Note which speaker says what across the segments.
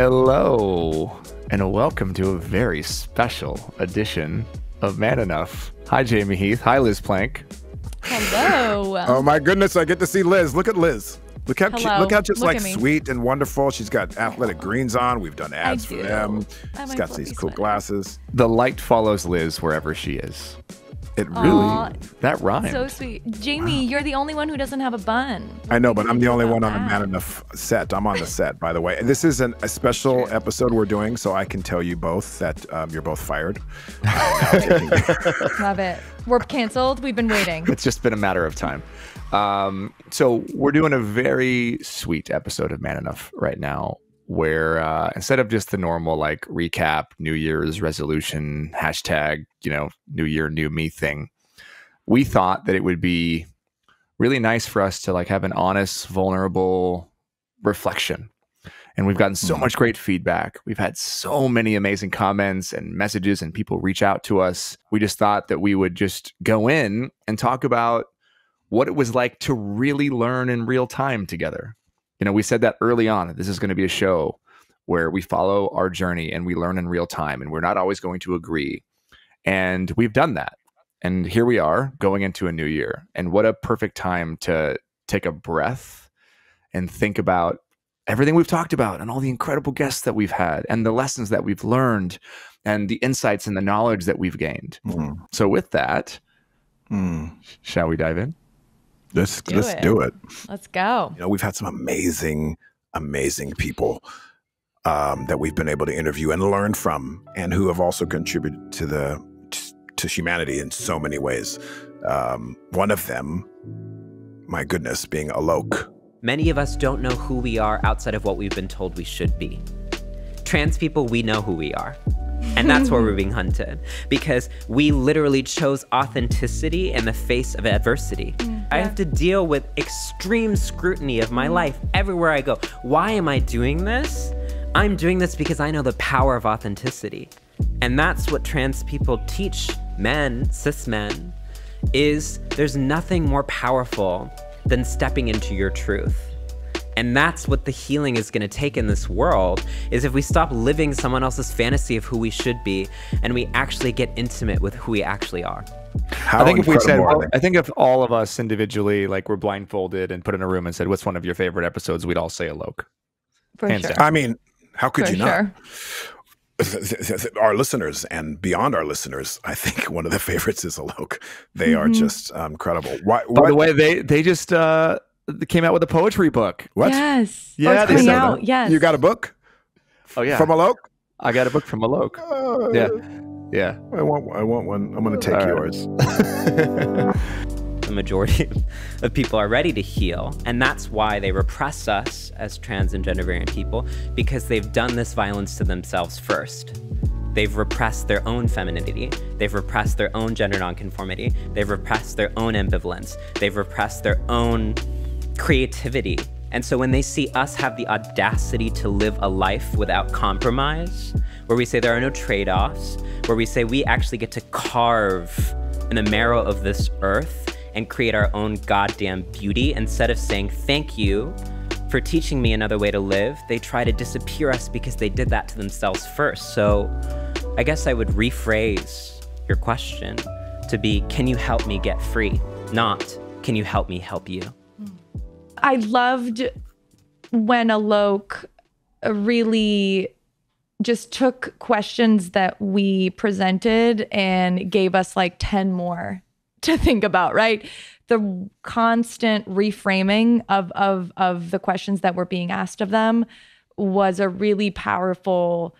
Speaker 1: Hello, and welcome to a very special edition of Man Enough. Hi, Jamey Heath. Hi, Liz Plank.
Speaker 2: Hello.
Speaker 3: Oh my goodness, I get to see Liz. Look at Liz. Look how
Speaker 2: Hello.
Speaker 3: look how just
Speaker 2: Look
Speaker 3: like sweet and wonderful. She's got athletic greens on. We've done ads for them. She's got these cool
Speaker 2: sweater.
Speaker 3: glasses.
Speaker 1: The light follows Liz wherever she is.
Speaker 3: It really
Speaker 2: Aw,
Speaker 1: That rhymed.
Speaker 2: so sweet. Jamey, you're the only one who doesn't have a bun.
Speaker 3: I know, but I'm the only one on the
Speaker 2: about
Speaker 3: Man? Enough set. I'm on the set, by the way. And this is an, a special
Speaker 2: True.
Speaker 3: episode we're doing, so I can tell you both that um, you're both fired.
Speaker 2: Love it. We're canceled. We've been waiting.
Speaker 1: it's just been a matter of time. Um, so we're doing a very sweet episode of Man Enough right now, where uh, instead of just the normal like recap, New Year's resolution, hashtag, you know, New Year, New Me thing, we thought that it would be really nice for us to like have an honest, vulnerable reflection. And we've gotten so
Speaker 3: Mhm.
Speaker 1: much great feedback. We've had so many amazing comments and messages, and people reach out to us. We just thought that we would just go in and talk about what it was like to really learn in real time together. You know, we said that early on that this is going to be a show where we follow our journey and we learn in real time, and we're not always going to agree. And we've done that. And here we are going into a new year. And what a perfect time to take a breath and think about everything we've talked about and all the incredible guests that we've had and the lessons that we've learned and the insights and the knowledge that we've gained.
Speaker 3: Mm,
Speaker 1: So, with that,
Speaker 3: mm.
Speaker 1: shall we dive in?
Speaker 3: Let's
Speaker 2: Do
Speaker 3: let's
Speaker 2: it.
Speaker 3: do it.
Speaker 2: Let's go.
Speaker 3: You know, we've had some amazing, amazing people um, that we've been able to interview and learn from, and who have also contributed to the to humanity in so many ways. Um, one of them, my goodness, being Alok.
Speaker 4: Many of us don't know who we are outside of what we've been told we should be. Trans people, we know who we are. And that's where we're being hunted because we literally chose authenticity in the face of adversity. Mm, I have to deal with extreme scrutiny of my mm. life everywhere I go. Why am I doing this? I'm doing this because I know the power of authenticity. And that's what trans people teach men, cis men, is there's nothing more powerful than stepping into your truth. And that's what the healing is going to take in this world is if we stop living someone else's fantasy of who we should be and we actually get intimate with who we actually are.
Speaker 3: How
Speaker 1: I think if we said,
Speaker 3: incredible are they?
Speaker 1: I think if all of us individually, like, were blindfolded and put in a room and said, "What's one of your favorite episodes?" We'd all say Alok.
Speaker 2: For
Speaker 1: Hands
Speaker 2: sure.
Speaker 1: down.
Speaker 3: I mean, how could
Speaker 2: For
Speaker 3: you
Speaker 2: sure.
Speaker 3: not? Our listeners and beyond our listeners, I think one of the favorites is Alok. They are
Speaker 2: Mhm.
Speaker 3: just um, incredible. Why,
Speaker 1: By the way, they they just uh, came out with a poetry book.
Speaker 3: what?
Speaker 2: Yes.
Speaker 1: Yeah,
Speaker 2: oh,
Speaker 1: they
Speaker 2: it's coming out.
Speaker 3: that.
Speaker 2: Yes.
Speaker 3: You got a book
Speaker 1: Oh yeah,
Speaker 3: from Alok?
Speaker 1: I got a book from Alok.
Speaker 3: Uh,
Speaker 1: Yeah. Yeah.
Speaker 3: I want. I want one. I'm going to take
Speaker 1: All right.
Speaker 3: yours.
Speaker 4: The majority of people are ready to heal, and that's why they repress us as trans and gender variant people because they've done this violence to themselves first. They've repressed their own femininity. They've repressed their own gender nonconformity. They've repressed their own ambivalence. They've repressed their own creativity. And so when they see us have the audacity to live a life without compromise, where we say there are no trade offs, where we say we actually get to carve in the marrow of this earth and create our own goddamn beauty instead of saying thank you for teaching me another way to live, they try to disappear us because they did that to themselves first. So I guess I would rephrase your question to be can you help me get free? Not can you help me help you?
Speaker 2: I loved when Alok really just took questions that we presented and gave us like 10 more to think about, right? The constant reframing of of of the questions that were being asked of them was a really powerful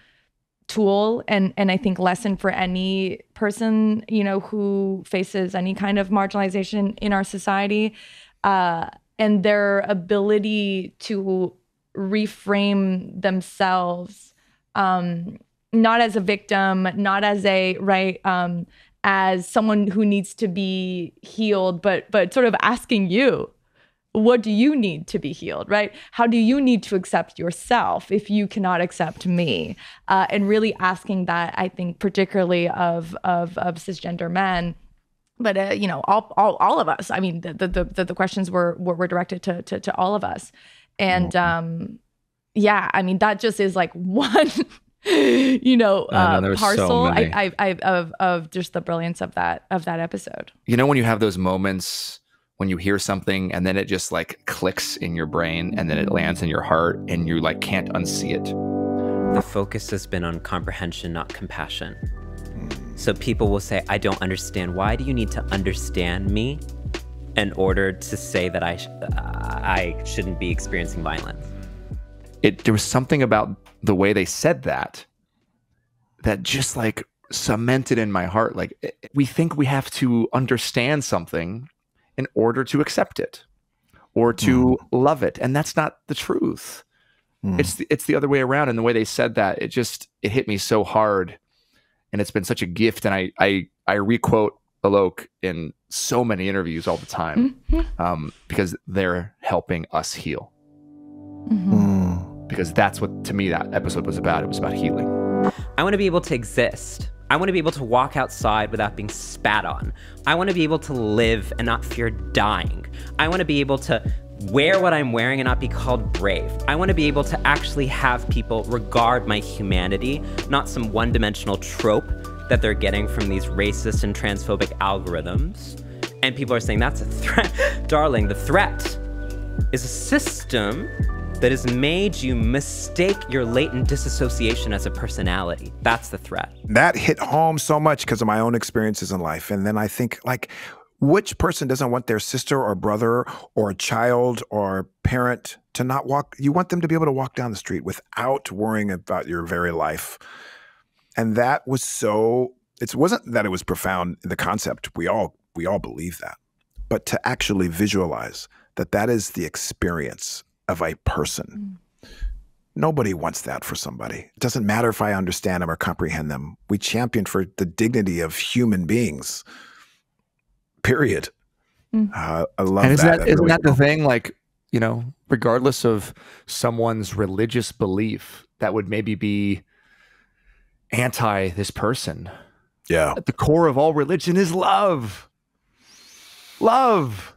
Speaker 2: tool and and I think lesson for any person, you know, who faces any kind of marginalization in our society. Uh and their ability to reframe themselves um not as a victim not as a right um as someone who needs to be healed but but sort of asking you what do you need to be healed right? How do you need to accept yourself if you cannot accept me? Uh, and really asking that i think particularly of of of cisgender men but uh, you know all, all all of us i mean the the the, the questions were, were were directed to, to to all of us and um
Speaker 5: yeah, I mean that just is like one you know,
Speaker 1: I know,
Speaker 5: uh,
Speaker 1: there's so
Speaker 5: parcel. I, I, I, of of just the brilliance of that of that episode.
Speaker 1: You know, when you have those moments when you hear something and then it just like clicks in your brain and then it lands in your heart and you like can't unsee it.
Speaker 4: The focus has been on comprehension, not compassion. So people will say, I don't understand. Why do you need to understand me in order to say that I, sh- uh, I shouldn't be experiencing violence?
Speaker 1: It there was something about the way they said that that just like cemented in my heart. Like eh, eh, we think we have to understand something in order to accept it or to hmm. love it, and that's not the truth.
Speaker 3: Mm.
Speaker 1: It's the, it's the other way around. And the way they said that, it just it hit me so hard, and it's been such a gift. And I I I requote Alok in so many interviews all the time
Speaker 5: Mhm.
Speaker 1: um, because they're helping us heal.
Speaker 5: Mhm.
Speaker 3: Mm.
Speaker 1: Because that's what to me that episode was about. It was about healing.
Speaker 4: I want to be able to exist. I want to be able to walk outside without being spat on. I want to be able to live and not fear dying. I want to be able to wear what I'm wearing and not be called brave. I want to be able to actually have people regard my humanity, not some one dimensional trope that they're getting from these racist and transphobic algorithms. And people are saying that's a threat. Darling, the threat is a system that has made you mistake your latent disassociation as a personality. That's the threat.
Speaker 3: that hit home so much because of my own experiences in life. And then I think, like, which person doesn't want their sister or brother or child or parent to not walk? You want them to be able to walk down the street without worrying about your very life. And that was so. It wasn't that it was profound in the concept. We all we all believe that, but to actually visualize that that is the experience of a person. Mm. Nobody wants that for somebody. It doesn't matter if I understand them or comprehend them. We champion for the dignity of human beings. Period.
Speaker 5: Mm.
Speaker 3: Uh, I love
Speaker 1: and is
Speaker 3: that.
Speaker 1: that,
Speaker 3: That
Speaker 1: isn't
Speaker 3: really-
Speaker 1: that the thing? Like, you know, regardless of someone's religious belief, that would maybe be anti this person.
Speaker 3: yeah.
Speaker 1: At the core of all religion is love. Love.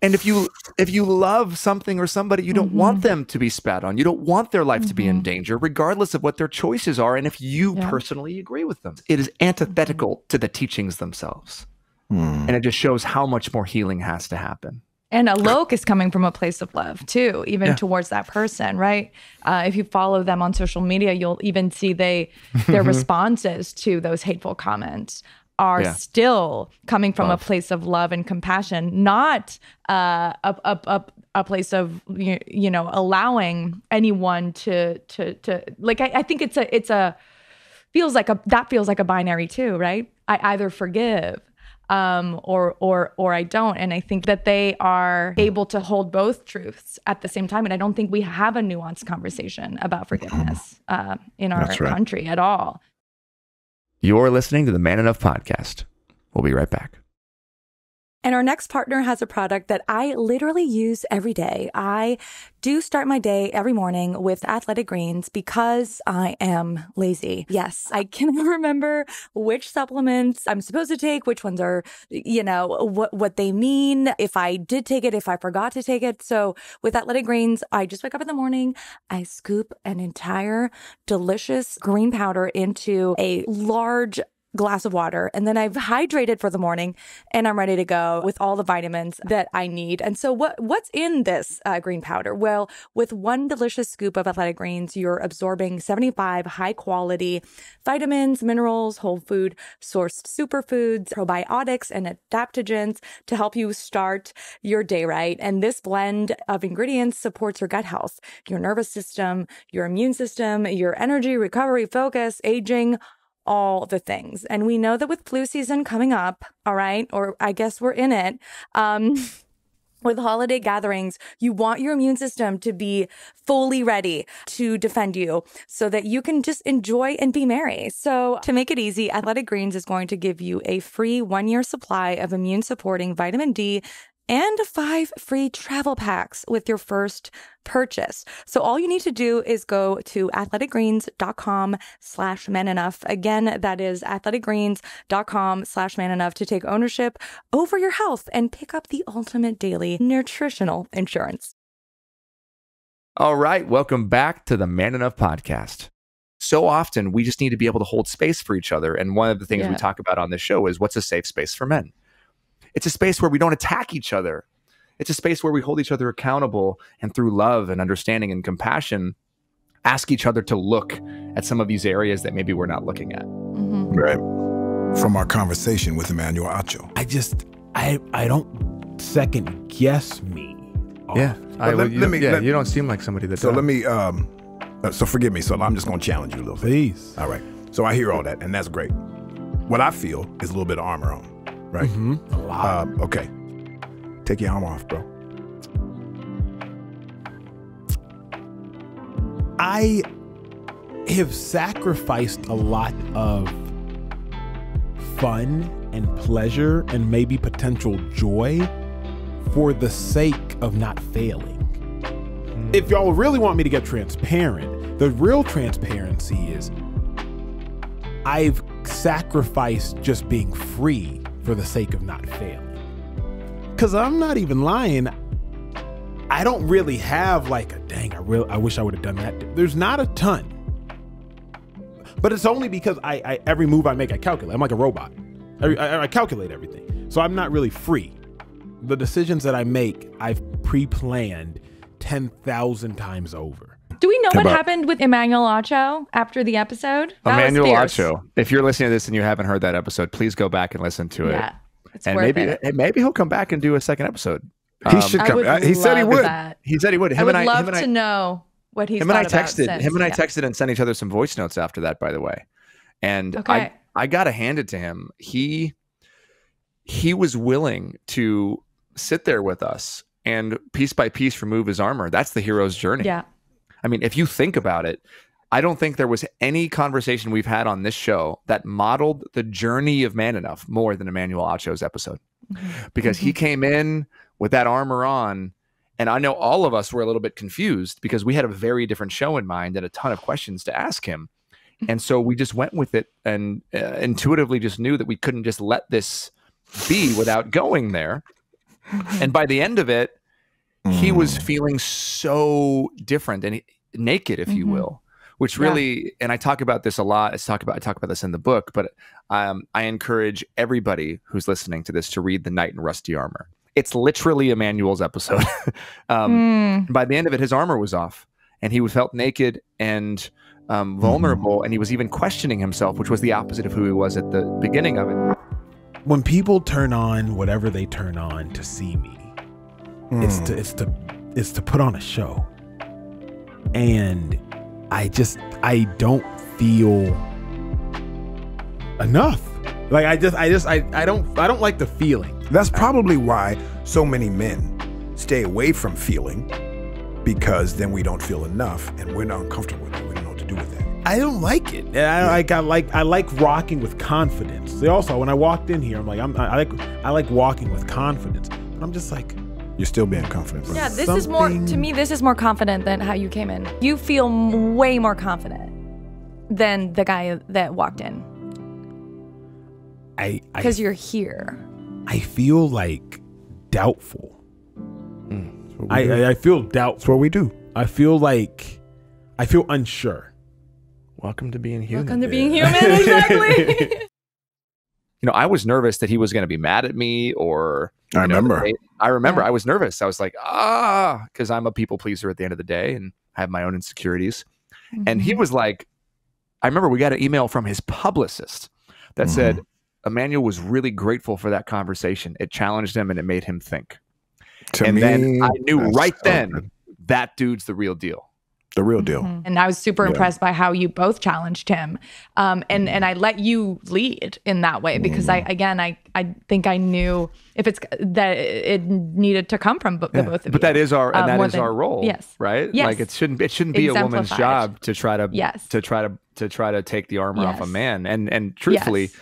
Speaker 1: And if you if you love something or somebody, you don't want them to be spat on. You don't want their life to be in
Speaker 5: Mhm.
Speaker 1: danger, regardless of what their choices are. And if you
Speaker 5: Yeah.
Speaker 1: personally agree with them, it is antithetical to the teachings themselves.
Speaker 3: Hmm.
Speaker 1: And it just shows how much more healing has to happen.
Speaker 5: And a Alok is coming from a place of love too, even
Speaker 1: Yeah.
Speaker 5: towards that person, right? Uh, if you follow them on social media, you'll even see they their responses to those hateful comments are
Speaker 1: Yeah.
Speaker 5: still coming from
Speaker 1: Love.
Speaker 5: a place of love and compassion, not uh, a, a, a, a place of you, you know allowing anyone to to to like. I, I think it's a it's a feels like a that feels like a binary too, right? I either forgive um, or or or I don't, and I think that they are able to hold both truths at the same time. And I don't think we have a nuanced conversation about forgiveness uh, in our
Speaker 3: right.
Speaker 5: country at all.
Speaker 1: You're listening to the Man Enough podcast. We'll be right back.
Speaker 2: And our next partner has a product that I literally use every day. I do start my day every morning with athletic greens because I am lazy. Yes, I can remember which supplements I'm supposed to take, which ones are, you know, what, what they mean, if I did take it, if I forgot to take it. So with athletic greens, I just wake up in the morning, I scoop an entire delicious green powder into a large glass of water and then I've hydrated for the morning and I'm ready to go with all the vitamins that I need. And so what what's in this uh, green powder? Well, with one delicious scoop of athletic greens, you're absorbing 75 high quality vitamins, minerals, whole food sourced superfoods, probiotics and adaptogens to help you start your day right. And this blend of ingredients supports your gut health, your nervous system, your immune system, your energy, recovery, focus, aging, all the things. And we know that with flu season coming up, all right, or I guess we're in it. Um, with holiday gatherings, you want your immune system to be fully ready to defend you so that you can just enjoy and be merry. So, to make it easy, Athletic Greens is going to give you a free one year supply of immune supporting vitamin D and five free travel packs with your first purchase. So all you need to do is go to athleticgreens.com slash man enough. Again, that is athleticgreens.com slash man enough to take ownership over your health and pick up the ultimate daily nutritional insurance.
Speaker 1: All right, welcome back to the Man Enough podcast. So often we just need to be able to hold space for each other. And one of the things we talk about on this show is what's a safe space for men? It's a space where we don't attack each other. It's a space where we hold each other accountable and through love and understanding and compassion, ask each other to look at some of these areas that maybe we're not looking at.
Speaker 2: Mhm.
Speaker 3: Right. From our conversation with Emmanuel Acho.
Speaker 6: I just I I don't second guess me.
Speaker 1: Yeah.
Speaker 3: I- But let- you let don't- me- yeah, let- you
Speaker 1: don't seem like somebody that
Speaker 3: So let me, um, uh, so forgive me. So I'm just going to challenge you a little bit.
Speaker 6: Please.
Speaker 3: All right. So I hear all that, and that's great. What I feel is a little bit of armor on, right?
Speaker 6: hmm A lot.
Speaker 3: Um, okay. Take your arm off, bro.
Speaker 6: I have sacrificed a lot of fun and pleasure and maybe potential joy for the sake of not failing. If y'all really want me to get transparent, the real transparency is I've sacrificed just being free for the sake of not failing. Cause I'm not even lying. I don't really have like a dang. I real. I wish I would have done that. There's not a ton, but it's only because I, I every move I make I calculate. I'm like a robot. I, I, I calculate everything, so I'm not really free. The decisions that I make, I've pre-planned ten thousand times over.
Speaker 2: Do we know
Speaker 3: How
Speaker 2: what
Speaker 3: about-
Speaker 2: happened with Emmanuel Acho after the episode? That
Speaker 1: Emmanuel
Speaker 2: fierce.
Speaker 1: Acho. If you're listening to this and you haven't heard that episode, please go back and listen to it.
Speaker 2: Yeah, it's
Speaker 1: and
Speaker 2: worth
Speaker 1: maybe
Speaker 2: it.
Speaker 1: maybe he'll come back and do a second episode.
Speaker 3: He
Speaker 1: Um,
Speaker 3: should
Speaker 2: I
Speaker 3: come.
Speaker 2: would
Speaker 3: uh, he said he would.
Speaker 2: That.
Speaker 1: He said he would. Him
Speaker 2: I would
Speaker 1: and I,
Speaker 2: love
Speaker 1: him and
Speaker 2: to
Speaker 1: I,
Speaker 2: know what he's
Speaker 1: him and I texted
Speaker 2: since.
Speaker 1: him and I
Speaker 2: Yeah.
Speaker 1: texted and sent each other some voice notes after that. By the way, and
Speaker 2: Okay.
Speaker 1: I I gotta hand it to him. He he was willing to sit there with us and piece by piece remove his armor. That's the hero's journey.
Speaker 2: Yeah.
Speaker 1: I mean, if you think about it, I don't think there was any conversation we've had on this show that modeled the journey of Man Enough more than Emmanuel Acho's episode. Mm-hmm. Because he mm-hmm. came in with that armor on, and I know all of us were a little bit confused because we had a very different show in mind and a ton of questions to ask him. And so we just went with it and uh, intuitively just knew that we couldn't just let this be without going there. Mm-hmm. And by the end of it, he was
Speaker 3: Mm.
Speaker 1: feeling so different and he- naked, if you
Speaker 2: Mhm.
Speaker 1: will, which
Speaker 2: Yeah.
Speaker 1: really, and I talk about this a lot. I talk about I talk about this in the book, but um, I encourage everybody who's listening to this to read the Knight in Rusty Armor. It's literally Emmanuel's episode. um,
Speaker 2: Mm.
Speaker 1: By the end of it, his armor was off, and he felt naked and
Speaker 3: Mm-hmm.
Speaker 1: um, vulnerable, and he was even questioning himself, which was the opposite of who he was at the beginning of it.
Speaker 6: When people turn on whatever they turn on to see me, it's
Speaker 3: Mm.
Speaker 6: to it's to it's to put on a show. And i just i don't feel enough. Like i just i just i, I don't i don't like the feeling.
Speaker 3: That's probably why so many men stay away from feeling because then we don't feel enough and we're not uncomfortable with it. We don't know what to do with that.
Speaker 6: i don't like it. And I, like i like i like rocking with confidence. They also when i walked in here i'm like i'm i like i like walking with confidence. But i'm just like
Speaker 3: You're still being confident, bro.
Speaker 7: Yeah, this is more to me. This is more confident than how you came in. You feel m- way more confident than the guy that walked in
Speaker 6: i i,
Speaker 7: because you're here.
Speaker 6: I feel like doubtful
Speaker 3: That's what we
Speaker 6: I. I i feel
Speaker 3: That's
Speaker 6: doubtful
Speaker 3: what we do.
Speaker 6: i feel like i feel unsure
Speaker 1: Welcome to being human.
Speaker 7: Welcome to being human. Exactly.
Speaker 1: you know, I was nervous that he was going to be mad at me or.
Speaker 3: I
Speaker 1: you know,
Speaker 3: remember.
Speaker 1: they- I remember
Speaker 2: Yeah.
Speaker 1: I was nervous. I was like, ah, because I'm a people pleaser at the end of the day and I have my own insecurities. And
Speaker 2: Mm-hmm.
Speaker 1: he was like, I remember we got an email from his publicist that said, Emmanuel was really grateful for that conversation. It challenged him and it made him think.
Speaker 3: To
Speaker 1: and
Speaker 3: me,
Speaker 1: then I knew right
Speaker 3: so
Speaker 1: then
Speaker 3: good.
Speaker 1: that dude's the real deal.
Speaker 3: The real deal.
Speaker 2: Mhm. And I was super
Speaker 3: Yeah.
Speaker 2: impressed by how you both challenged him. Um, and and I let you lead in that way because I again I I think I knew if it's that it needed to come from bo- the both of you.
Speaker 1: But that is our and
Speaker 2: uh,
Speaker 1: that
Speaker 2: more than-
Speaker 1: our role.
Speaker 2: yes.
Speaker 1: Right?
Speaker 2: Yes.
Speaker 1: Like it shouldn't it shouldn't be a woman's job to try to
Speaker 2: Yes.
Speaker 1: to try to to try to take the armor off a man. And and truthfully,
Speaker 2: Yes.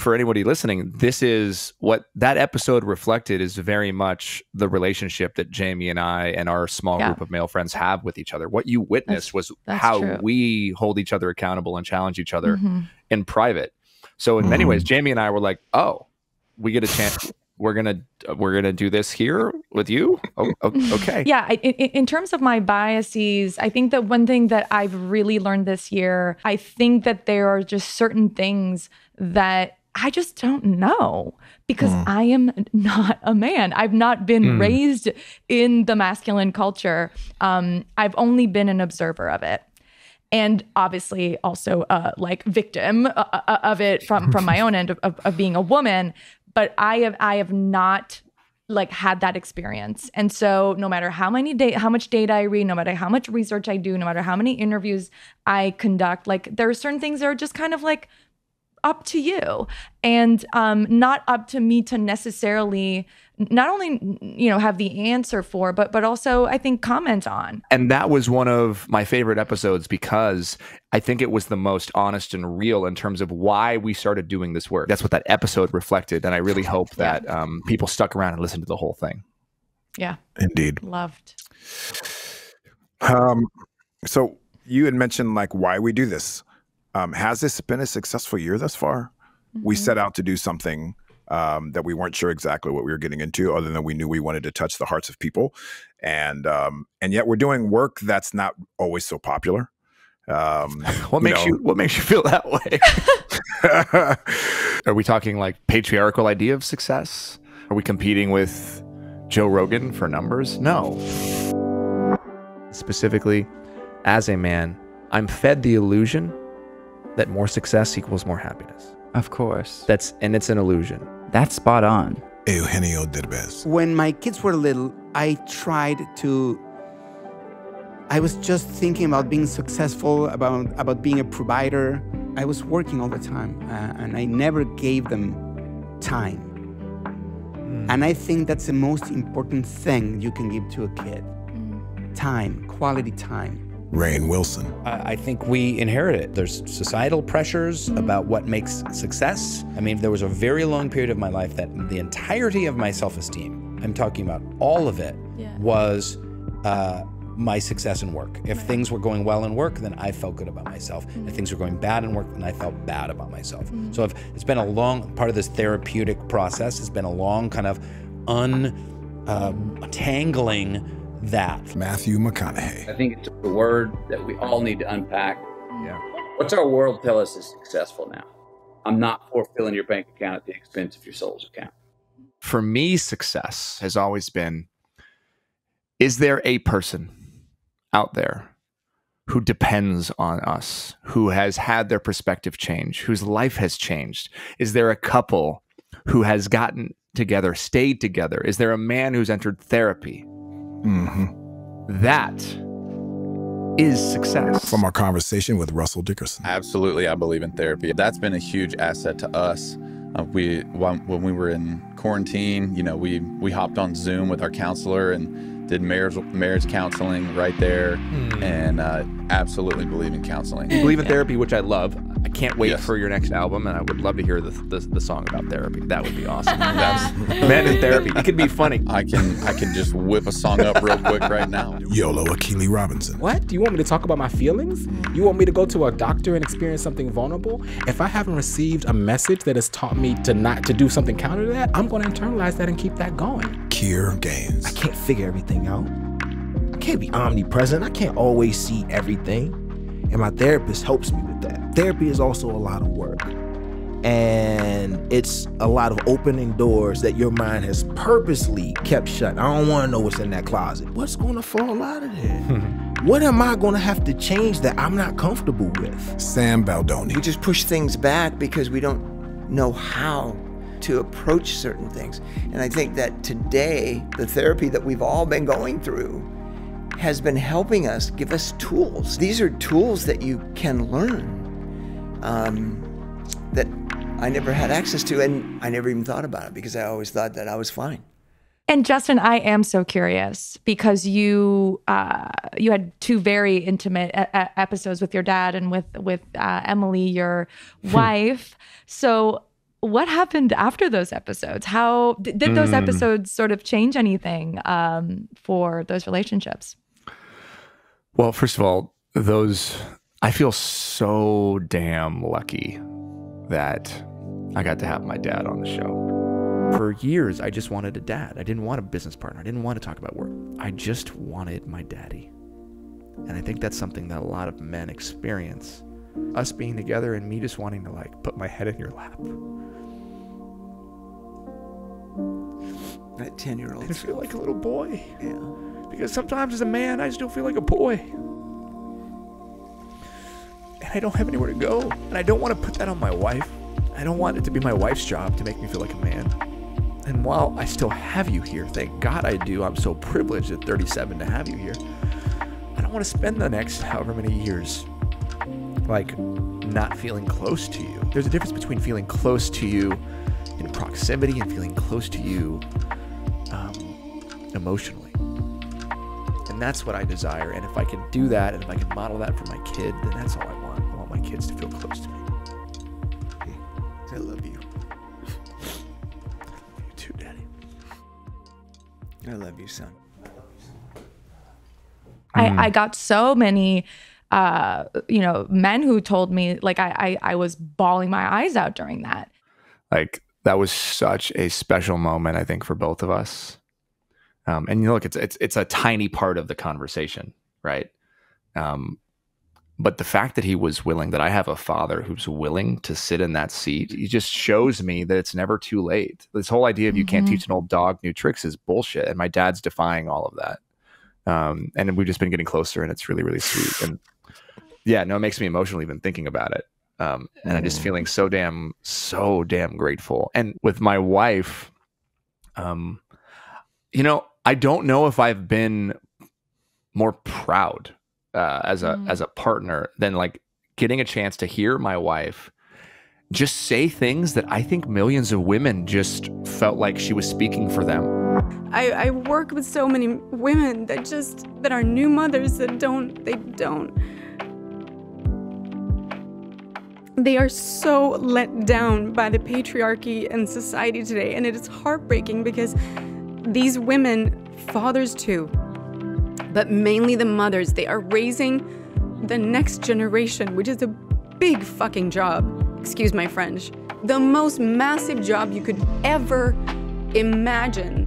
Speaker 1: For anybody listening, this is what that episode reflected is very much the relationship that Jamey and I and our small
Speaker 2: Yeah.
Speaker 1: group of male friends have with each other. What you witnessed was
Speaker 2: that's
Speaker 1: how
Speaker 2: true.
Speaker 1: we hold each other accountable and challenge each other
Speaker 2: Mhm.
Speaker 1: in private. So in many ways, Jamey and I were like, "Oh, we get a chance. we're gonna we're gonna do this here with you. Oh, okay.
Speaker 2: yeah. I, in, in terms of my biases, I think that one thing that I've really learned this year, I think that there are just certain things that I just don't know because mm. I am not a man. I've not been mm. raised in the masculine culture. Um, I've only been an observer of it and obviously also uh, like victim uh, uh, of it from from my own end of, of, of, being a woman but i have i have not like had that experience and so no matter how many data how much data i read no matter how much research i do no matter how many interviews i conduct like there are certain things that are just kind of like up to you. And um, not up to me to necessarily not only you know have the answer for but but also i think comment on.
Speaker 1: And that was one of my favorite episodes because i think it was the most honest and real in terms of why we started doing this work. That's what that episode reflected and i really hope that yeah. um, people stuck around and listened to the whole thing.
Speaker 2: Yeah.
Speaker 3: Indeed.
Speaker 2: Loved.
Speaker 3: Um so you had mentioned like why we do this um, has this been a successful year thus far? Mm-hmm. We set out to do something um, that we weren't sure exactly what we were getting into, other than we knew we wanted to touch the hearts of people, and um, and yet we're doing work that's not always so popular.
Speaker 1: Um, what makes you, know, you What makes you feel that way? Are we talking like patriarchal idea of success? Are we competing with Joe Rogan for numbers? No. Specifically, as a man, I'm fed the illusion that more success equals more happiness.
Speaker 8: Of course.
Speaker 1: That's and it's an illusion.
Speaker 8: That's spot on.
Speaker 3: Eugenio Derbez.
Speaker 9: When my kids were little, I tried to I was just thinking about being successful, about about being a provider. I was working all the time, uh, and I never gave them time. Mm. And I think that's the most important thing you can give to a kid: mm. time, quality time.
Speaker 3: Rainn Wilson.
Speaker 10: I think we inherit it. There's societal pressures about what makes success. I mean, there was a very long period of my life that the entirety of my self esteem, I'm talking about all of it, yeah. was uh, my success in work. If things were going well in work, then I felt good about myself. Mm-hmm. If things were going bad in work, then I felt bad about myself. Mm-hmm. So if, it's been a long part of this therapeutic process. It's been a long kind of untangling. That.
Speaker 3: Matthew McConaughey.
Speaker 11: I think it's a word that we all need to unpack. Yeah. What's our world tell us is successful now? I'm not for filling your bank account at the expense of your soul's account.
Speaker 1: For me, success has always been is there a person out there who depends on us, who has had their perspective change, whose life has changed? Is there a couple who has gotten together, stayed together? Is there a man who's entered therapy? Mm-hmm. That is success.
Speaker 3: From our conversation with Russell Dickerson.
Speaker 12: Absolutely, I believe in therapy. That's been a huge asset to us. Uh, we when, when we were in quarantine, you know, we we hopped on Zoom with our counselor and did marriage marriage counseling right there, hmm. and uh, absolutely believe in counseling.
Speaker 1: You believe in therapy, which I love. I can't wait yes. for your next album, and I would love to hear the, the, the song about therapy. That would be awesome. That's men in therapy. It could be funny.
Speaker 12: I can I can just whip a song up real quick right now.
Speaker 3: Yolo Akili Robinson.
Speaker 13: What? Do you want me to talk about my feelings? You want me to go to a doctor and experience something vulnerable? If I haven't received a message that has taught me to not to do something counter to that, I'm going to internalize that and keep that going.
Speaker 3: Kier Gaines.
Speaker 14: I can't figure everything out. I can't be omnipresent. I can't always see everything. And my therapist helps me with that. Therapy is also a lot of work. And it's a lot of opening doors that your mind has purposely kept shut. I don't want to know what's in that closet. What's going to fall out of there? what am I going to have to change that I'm not comfortable with?
Speaker 3: Sam Baldoni.
Speaker 15: We just push things back because we don't know how to approach certain things. And I think that today, the therapy that we've all been going through has been helping us, give us tools. These are tools that you can learn um, that I never had access to, and I never even thought about it because I always thought that I was fine.
Speaker 2: And Justin, I am so curious because you uh, you had two very intimate episodes with your dad and with with uh, Emily, your wife. So, what happened after those episodes? How did those mm. episodes sort of change anything um, for those relationships?
Speaker 1: Well, first of all, those I feel so damn lucky that I got to have my dad on the show. For years, I just wanted a dad. I didn't want a business partner. I didn't want to talk about work. I just wanted my daddy. And I think that's something that a lot of men experience. Us being together and me just wanting to like put my head in your lap.
Speaker 15: That 10 year old.
Speaker 1: I feel like a little boy.
Speaker 15: Yeah.
Speaker 1: Because sometimes as a man, I still feel like a boy. And I don't have anywhere to go. And I don't want to put that on my wife. I don't want it to be my wife's job to make me feel like a man. And while I still have you here, thank God I do, I'm so privileged at 37 to have you here. I don't want to spend the next however many years like not feeling close to you. There's a difference between feeling close to you in proximity and feeling close to you um, emotionally. And that's what I desire. And if I can do that and if I can model that for my kid, then that's all I want. I want my kids to feel close to me.
Speaker 15: I love you.
Speaker 1: You too, Daddy.
Speaker 15: I love you, son.
Speaker 2: I, I got so many uh you know men who told me like I, I i was bawling my eyes out during that
Speaker 1: Like that was such a special moment, I think, for both of us. Um, and you look, it's it's it's a tiny part of the conversation, right? Um, but the fact that he was willing, that I have a father who's willing to sit in that seat, he just shows me that it's never too late. This whole idea of you can't
Speaker 2: Mhm.
Speaker 1: teach an old dog new tricks is bullshit, and my dad's defying all of that. Um, and we've just been getting closer, and it's really, really sweet. And yeah, no, it makes me emotional even thinking about it. Um, and I'm just feeling so damn, so damn grateful. And with my wife, um, you know, I don't know if I've been more proud uh, as a as a partner than like getting a chance to hear my wife just say things that I think millions of women just felt like she was speaking for them.
Speaker 16: I, I work with so many women that just that are new mothers that don't they don't they are so let down by the patriarchy and society today and it is heartbreaking because these women fathers too but mainly the mothers they are raising the next generation which is a big fucking job. Excuse my french. The most massive job you could ever imagine.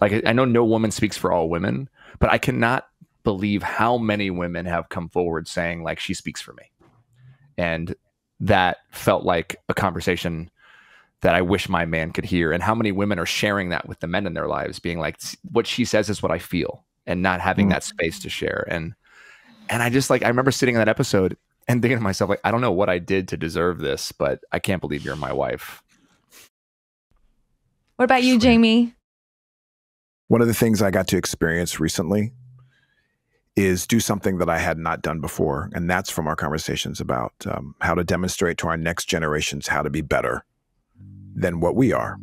Speaker 1: Like I- know no woman speaks for all women, but I cannot believe how many women have come forward saying like she speaks for me. And that felt like a conversation that I wish my man could hear. And how many women are sharing that with the men in their lives being like what she says is what I feel and not having that mm. space to share. And and I just like I remember sitting in that episode and thinking to myself like I don't know what I did to deserve this but I can't believe you're my wife.
Speaker 2: what about you jamey?
Speaker 3: One of the things I got to experience recently is do something that I had not done before. And that's from our conversations about um, how to demonstrate to our next generations how to be better than what we are.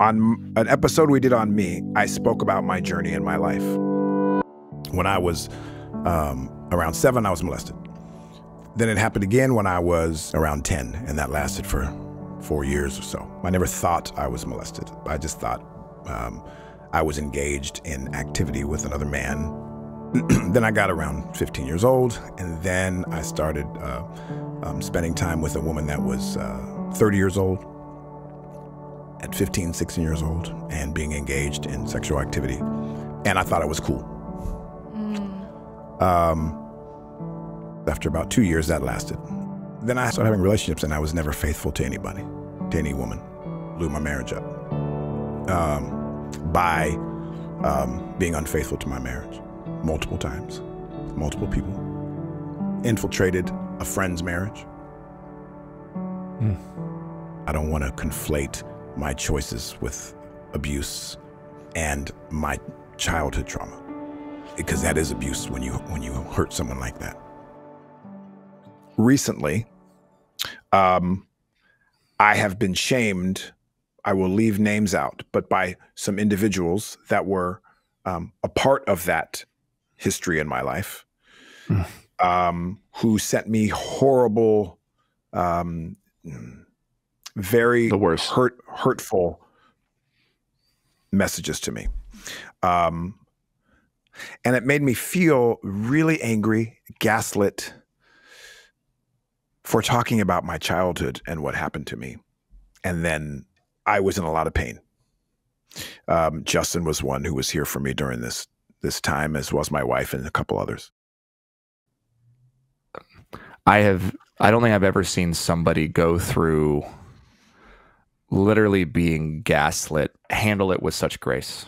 Speaker 3: On an episode we did on me, I spoke about my journey in my life. When I was um, around seven, I was molested. Then it happened again when I was around 10, and that lasted for four years or so. I never thought I was molested. I just thought um, I was engaged in activity with another man. then I got around 15 years old, and then I started uh, um, spending time with a woman that was uh, 30 years old at 15, 16 years old, and being engaged in sexual activity. And I thought it was cool. Um, after about two years, that lasted. Then I started having relationships, and I was never faithful to anybody, to any woman. Blew my marriage up um, by um, being unfaithful to my marriage multiple times, multiple people. Infiltrated a friend's marriage. I don't want to conflate my choices with abuse and my childhood trauma because that is abuse when you when you hurt someone like that. Recently, um, I have been shamed. I will leave names out, but by some individuals that were um, a part of that history in my life, um, who sent me horrible, um, very the worst. hurt, hurtful messages to me. Um, and it made me feel really angry, gaslit for talking about my childhood and what happened to me. And then I was in a lot of pain. Um, Justin was one who was here for me during this this time, as was my wife and a couple others.
Speaker 1: I have I don't think I've ever seen somebody go through literally being gaslit handle it with such grace.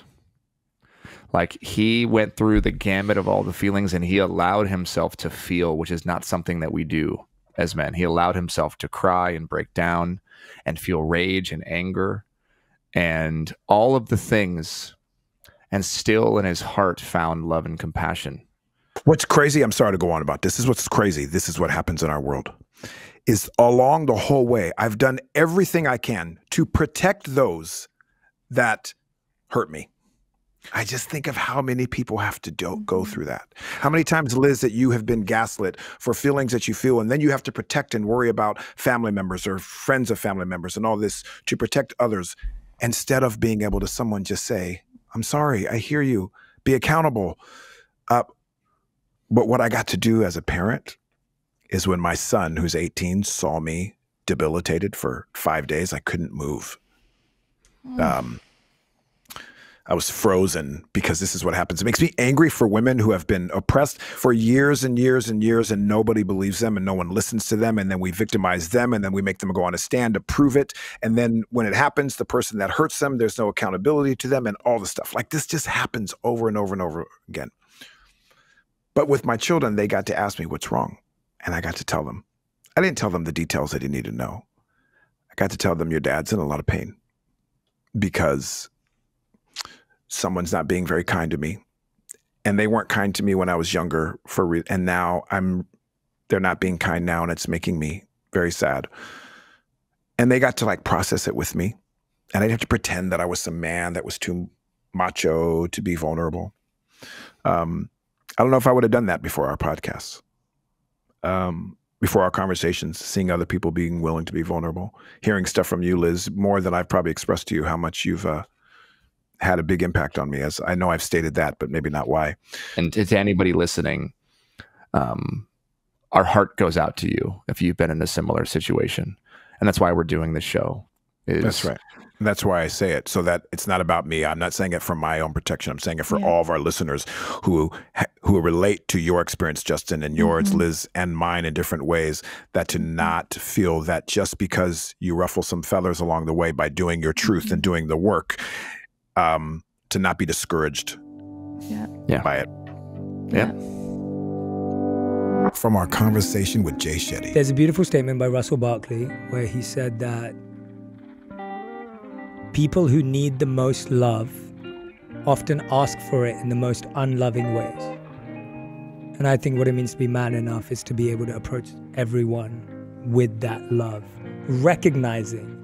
Speaker 1: Like he went through the gamut of all the feelings and he allowed himself to feel, which is not something that we do as men. He allowed himself to cry and break down and feel rage and anger and all of the things and still in his heart found love and compassion.
Speaker 3: What's crazy, I'm sorry to go on about this. This is what's crazy. This is what happens in our world. Is along the whole way, I've done everything I can to protect those that hurt me. I just think of how many people have to do, go
Speaker 2: Mm-hmm.
Speaker 3: through that. How many times, Liz, that you have been gaslit for feelings that you feel, and then you have to protect and worry about family members or friends of family members and all this to protect others instead of being able to someone just say, I'm sorry, I hear you, be accountable. Uh, but what I got to do as a parent is when my son, who's 18, saw me debilitated for five days, I couldn't move. Um, I was frozen because this is what happens. It makes me angry for women who have been oppressed for years and years and years, and nobody believes them and no one listens to them. And then we victimize them and then we make them go on a stand to prove it. And then when it happens, the person that hurts them, there's no accountability to them and all the stuff. Like this just happens over and over and over again. But with my children, they got to ask me what's wrong. And I got to tell them. I didn't tell them the details they didn't need to know. I got to tell them your dad's in a lot of pain because someone's not being very kind to me. And they weren't kind to me when I was younger for and now I'm they're not being kind now and it's making me very sad. And they got to like process it with me. And I didn't have to pretend that I was some man that was too macho to be vulnerable. Um, I don't know if I would have done that before our podcasts, um, before our conversations, seeing other people being willing to be vulnerable, hearing stuff from you, Liz, more than I've probably expressed to you how much you've uh, had a big impact on me. As I know I've stated that, but maybe not why.
Speaker 1: And to, to anybody listening, um, our heart goes out to you if you've been in a similar situation, and that's why we're doing this show. is-
Speaker 3: That's right. And that's why I say it, so that it's not about me. I'm not saying it for my own protection. I'm saying it for
Speaker 1: Yeah.
Speaker 3: all of our listeners who who relate to your experience, Justin, and yours,
Speaker 1: Mhm.
Speaker 3: Liz, and mine in different ways. That to not feel that just because you ruffle some feathers along the way by doing your truth and doing the work, um, to not be discouraged
Speaker 2: Yeah.
Speaker 1: Yeah.
Speaker 3: by it.
Speaker 1: Yeah.
Speaker 3: From our conversation with Jay Shetty.
Speaker 17: There's a beautiful statement by Russell Barkley where he said that people who need the most love often ask for it in the most unloving ways. And I think what it means to be man enough is to be able to approach everyone with that love, recognizing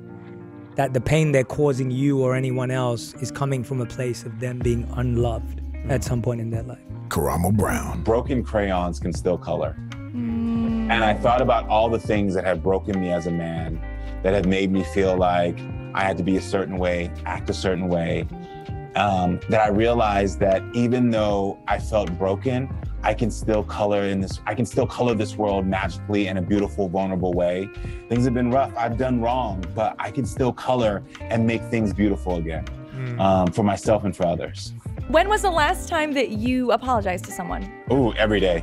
Speaker 17: that the pain they're causing you or anyone else is coming from a place of them being unloved at some point in their life.
Speaker 3: Karamo Brown.
Speaker 18: Broken crayons can still color. And I thought about all the things that have broken me as a man, that have made me feel like I had to be a certain way, act a certain way. Um, that I realized that even though I felt broken, I can still color in this. I can still color this world magically in a beautiful, vulnerable way. Things have been rough. I've done wrong, but I can still color and make things beautiful again um, for myself and for others.
Speaker 19: When was the last time that you apologized to someone?
Speaker 18: Oh, every day.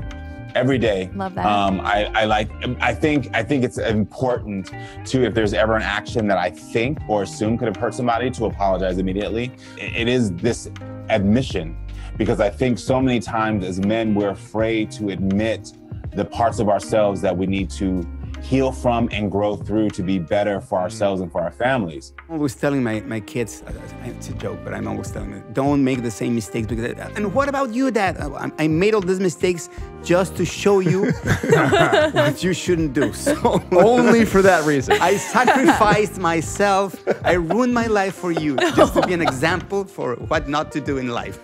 Speaker 18: Every day.
Speaker 19: Love that.
Speaker 18: Um, I, I like I think I think it's important to if there's ever an action that I think or assume could have hurt somebody to apologize immediately. It- it is this admission because I think so many times as men we're afraid to admit the parts of ourselves that we need to heal from and grow through to be better for ourselves and for our families.
Speaker 9: I'm always telling my, my kids, uh, it's a joke, but I'm always telling them, don't make the same mistakes. Because, and what about you, Dad? I, I made all these mistakes just to show you what you shouldn't do. So
Speaker 1: Only for that reason.
Speaker 9: I sacrificed myself. I ruined my life for you, just to be an example for what not to do in life.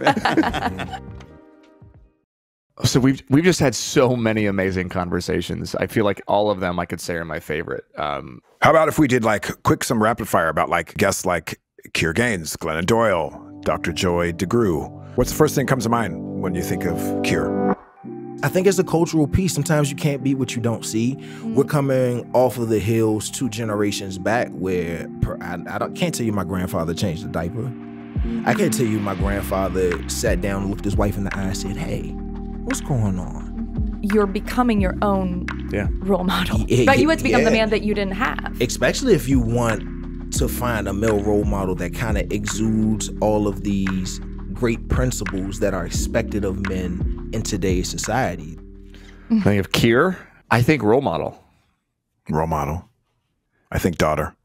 Speaker 1: So we've we've just had so many amazing conversations. I feel like all of them I could say are my favorite. Um,
Speaker 3: How about if we did like quick some rapid fire about like guests like Kier Gaines, Glennon Doyle, Dr. Joy DeGruy? What's the first thing that comes to mind when you think of Keir?
Speaker 14: I think it's a cultural piece. Sometimes you can't beat what you don't see. We're coming off of the hills two generations back where per, I, I don't, can't tell you my grandfather changed the diaper. I can't tell you my grandfather sat down, looked his wife in the eye, and said, "Hey, what's going on?"
Speaker 2: You're becoming your own
Speaker 1: yeah.
Speaker 2: role model.
Speaker 14: Yeah,
Speaker 2: right? You had to become the man that you didn't have.
Speaker 14: especially if you want to find a male role model that kind of exudes all of these great principles that are expected of men in today's society.
Speaker 1: I think of Kier. I think role model.
Speaker 3: Role model. I think daughter.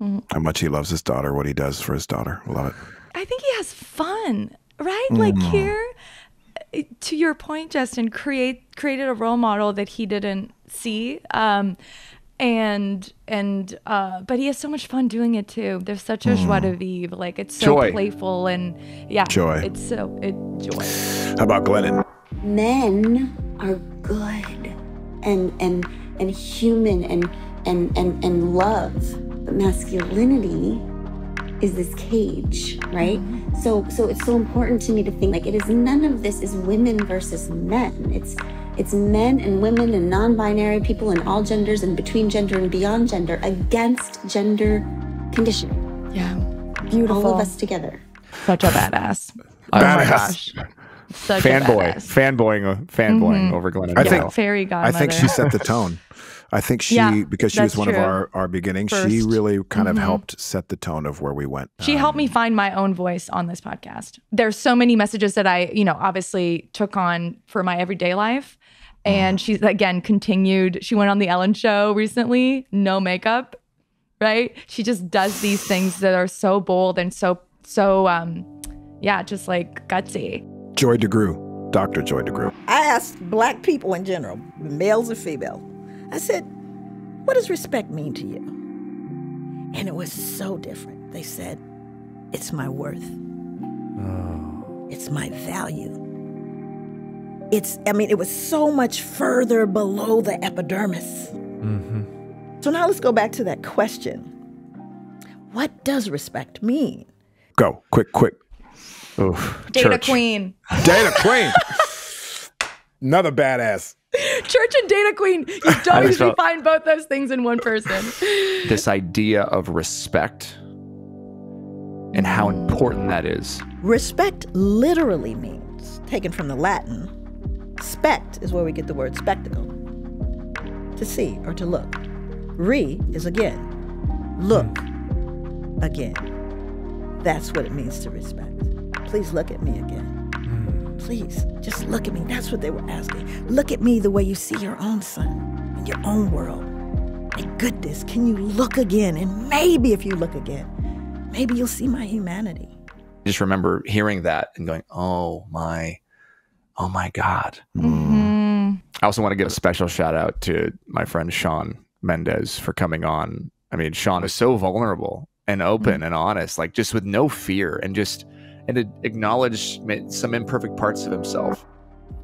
Speaker 2: Mhm.
Speaker 3: How much he loves his daughter, what he does for his daughter. Love it.
Speaker 2: I think he has fun, right? Like
Speaker 3: Mm.
Speaker 2: here, uh, to your point, Justin, create created a role model that he didn't see. Um, and and uh, but he has so much fun doing it too. There's such a joie de vivre, like it's so
Speaker 3: Joy.
Speaker 2: playful and yeah,
Speaker 3: Joy.
Speaker 2: It's so it joy.
Speaker 3: How about Glennon?
Speaker 20: men are good and and and human and and and and love but masculinity is this cage right so so it's so important to me to think like it is none of this is women versus men it's it's men and women and non-binary people and all genders and between gender and beyond gender against gender conditioning
Speaker 2: yeah
Speaker 20: beautiful all of us together
Speaker 2: Such a badass.
Speaker 1: Oh my
Speaker 3: Badass.
Speaker 2: gosh. Such a
Speaker 1: fanboy,
Speaker 2: badass.
Speaker 1: fanboying, uh, fanboying
Speaker 2: Mhm.
Speaker 1: over Glennon.
Speaker 3: I
Speaker 2: Yeah,
Speaker 3: think
Speaker 2: fairy
Speaker 3: I think she set the tone. I think she
Speaker 2: Yeah,
Speaker 3: because she was
Speaker 2: that's
Speaker 3: one of our our beginnings. She really kind of
Speaker 2: Mhm.
Speaker 3: helped set the tone of where we went.
Speaker 2: She helped me find my own voice on this podcast. There's so many messages that I, you know, obviously took on for my everyday life. And she's again continued. She went on the Ellen show recently, no makeup, right? She just does these things that are so bold and so so um yeah, just like gutsy.
Speaker 3: Joy DeGruy, Dr. Joy DeGruy.
Speaker 21: I asked black people in general, males and females, I said, what does respect mean to you? And it was so different. They said, it's my worth, oh. it's my value. It's, I mean, it was so much further below the epidermis. Mm-hmm. So now let's go back to that question What does respect mean?
Speaker 3: Go quick, quick.
Speaker 1: Oof.
Speaker 2: Data queen.
Speaker 3: Data queen. Another badass.
Speaker 2: Church and data queen. You
Speaker 1: I
Speaker 2: don't
Speaker 1: just
Speaker 2: usually find both those things in one person.
Speaker 1: this idea of respect and how important that is.
Speaker 21: Respect literally means, taken from the Latin, spect is where we get the word spectacle. To see or to look. Re is again. Look again. That's what it means to respect. Please look at me again. Please, just look at me. That's what they were asking. Look at me the way you see your own son in your own world. My goodness, can you look again? And maybe if you look again, maybe you'll see my humanity.
Speaker 1: I just remember hearing that and going, "Oh my, oh my God."
Speaker 2: Mm-hmm.
Speaker 1: I also want to give a special shout out to my friend Shawn Mendes for coming on. I mean, Shawn is so vulnerable and open and honest, like just with no fear and just and to acknowledge some imperfect parts of himself.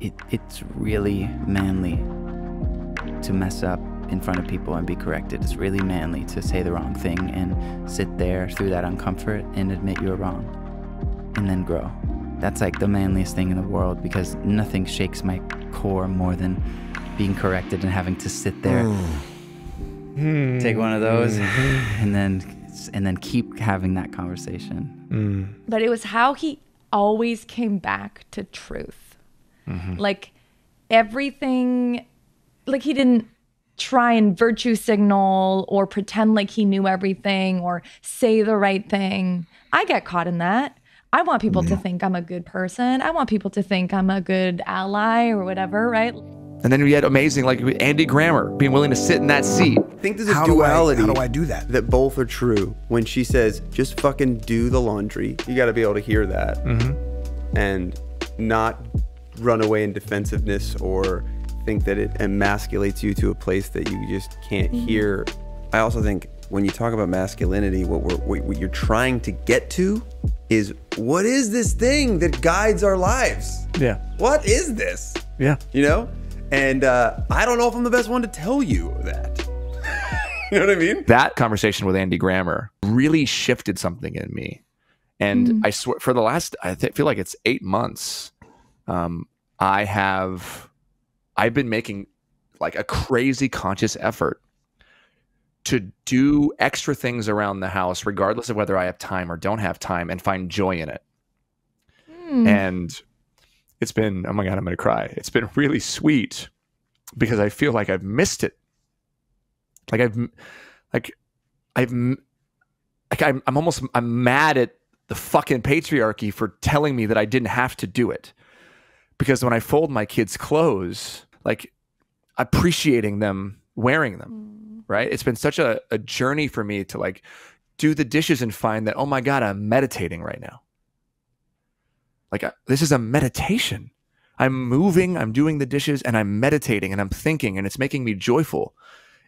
Speaker 8: It, it's really manly to mess up in front of people and be corrected. It's really manly to say the wrong thing and sit there through that uncomfort and admit you're wrong and then grow. That's like the manliest thing in the world because nothing shakes my core more than being corrected and having to sit there, hmm. take one of those, hmm. and then and then keep having that conversation. Mm.
Speaker 2: But it was how he always came back to truth. Mm-hmm. Like everything, like he didn't try and virtue signal or pretend like he knew everything or say the right thing. I get caught in that. I want people to think I'm a good person. I want people to think I'm a good ally or whatever, right?
Speaker 1: And then we had amazing like Andy Grammer being willing to sit in that seat.
Speaker 22: I think there's a
Speaker 3: How do I-
Speaker 22: duality.
Speaker 3: how do I do that?
Speaker 22: That both are true. When she says, just fucking do the laundry, you got to be able to hear that.
Speaker 1: Mm-hmm.
Speaker 22: And not run away in defensiveness or think that it emasculates you to a place that you just can't
Speaker 23: Mhm.
Speaker 22: hear. I also think when you talk about masculinity, what we're what, what you're trying to get to is what is this thing that guides our lives?
Speaker 1: Yeah.
Speaker 22: What is this?
Speaker 1: Yeah.
Speaker 22: You know? And uh, I don't know if I'm the best one to tell you that. you know what I mean?
Speaker 1: that conversation with Andy Grammer really shifted something in me. And
Speaker 22: Mm.
Speaker 1: I swear, for the last, I th- feel like it's eight months. Um, I have I've been making like a crazy conscious effort to do extra things around the house regardless of whether I have time or don't have time and find joy in it.
Speaker 2: Hmm.
Speaker 1: And it's been oh my god, I'm going to cry. It's been really sweet because I feel like I've missed it. Like I've like I've like I'm, I'm almost I'm mad at the fucking patriarchy for telling me that I didn't have to do it. Because when I fold my kids' clothes, like appreciating them wearing them, mm. right? It's been such a, a journey for me to like do the dishes and find that, oh my God, I'm meditating right now. Like, I, this is a meditation. I'm moving, I'm doing the dishes, and I'm meditating and I'm thinking, and it's making me joyful.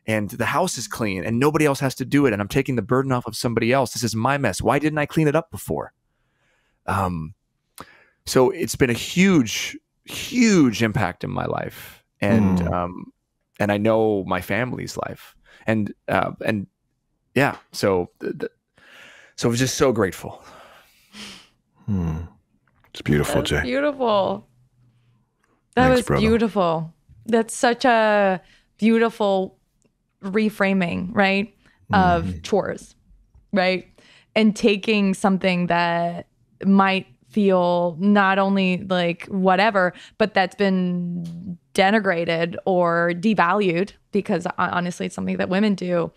Speaker 1: And the house is clean, and nobody else has to do it. And I'm taking the burden off of somebody else. This is my mess. Why didn't I clean it up before? Um, so it's been a huge, huge impact in my life, and
Speaker 3: Mm.
Speaker 1: um, and I know my family's life, and uh, and yeah. So th- th- so I was just so grateful.
Speaker 3: Hmm. It's beautiful,
Speaker 2: That's
Speaker 3: Jay.
Speaker 2: beautiful. That
Speaker 3: Thanks,
Speaker 2: was
Speaker 3: brother.
Speaker 2: beautiful. That's such a beautiful reframing, right? Of
Speaker 3: Mm-hmm.
Speaker 2: chores, right? And taking something that might feel not only like whatever, but that's been denigrated or devalued because honestly, it's something that women do.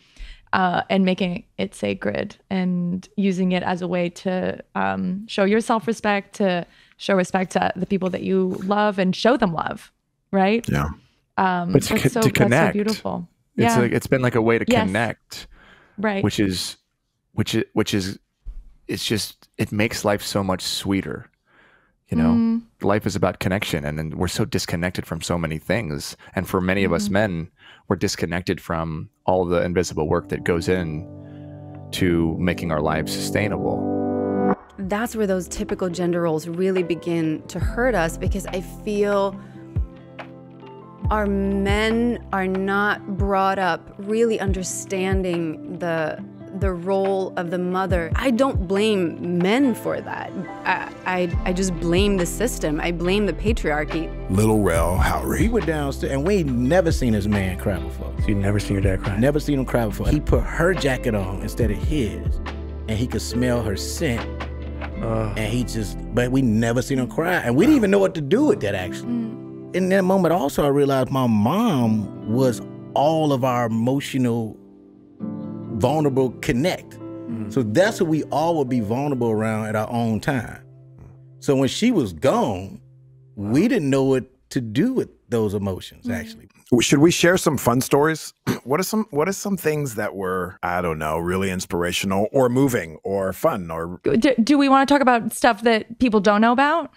Speaker 2: Uh, and making it sacred and using it as a way to um, show your self respect, to show respect to the people that you love and show them love, right?
Speaker 3: Yeah.
Speaker 2: Um,
Speaker 1: But to,
Speaker 2: that's
Speaker 1: co-
Speaker 2: so,
Speaker 1: to
Speaker 2: that's so
Speaker 1: connect,
Speaker 2: beautiful.
Speaker 1: It's
Speaker 2: yeah.
Speaker 1: like it's been like a way to
Speaker 2: Yes.
Speaker 1: connect,
Speaker 2: Right.
Speaker 1: Which is, which is, which is, it's just it makes life so much sweeter. You know,
Speaker 2: Mm.
Speaker 1: life is about connection, and, and we're so disconnected from so many things. And for many of us
Speaker 2: Mhm.
Speaker 1: men, we're disconnected from all the invisible work that goes in to making our lives sustainable.
Speaker 24: that's where those typical gender roles really begin to hurt us because I feel our men are not brought up really understanding the the role of the mother. I don't blame men for that. I, I, I just blame the system. I blame the patriarchy.
Speaker 3: Little Rel Howery.
Speaker 13: He went downstairs, and we ain't never seen this man cry before.
Speaker 25: So you never seen your dad cry?
Speaker 13: Never seen him cry before. He put her jacket on instead of his, and he could smell her scent. Uh. and he just, but we never seen him cry, and we didn't even know what to do with that. Actually, mm. in that moment, also I realized my mom was all of our emotional, vulnerable connect. Mm-hmm. So that's what we all would be vulnerable around at our own time. So when she was gone, we didn't know what to do with those emotions. Mm-hmm. Actually,
Speaker 3: Should we share some fun stories? What are some What are some things that were I don't know really inspirational or moving or fun or
Speaker 2: do, do we want to talk about stuff that people don't know about?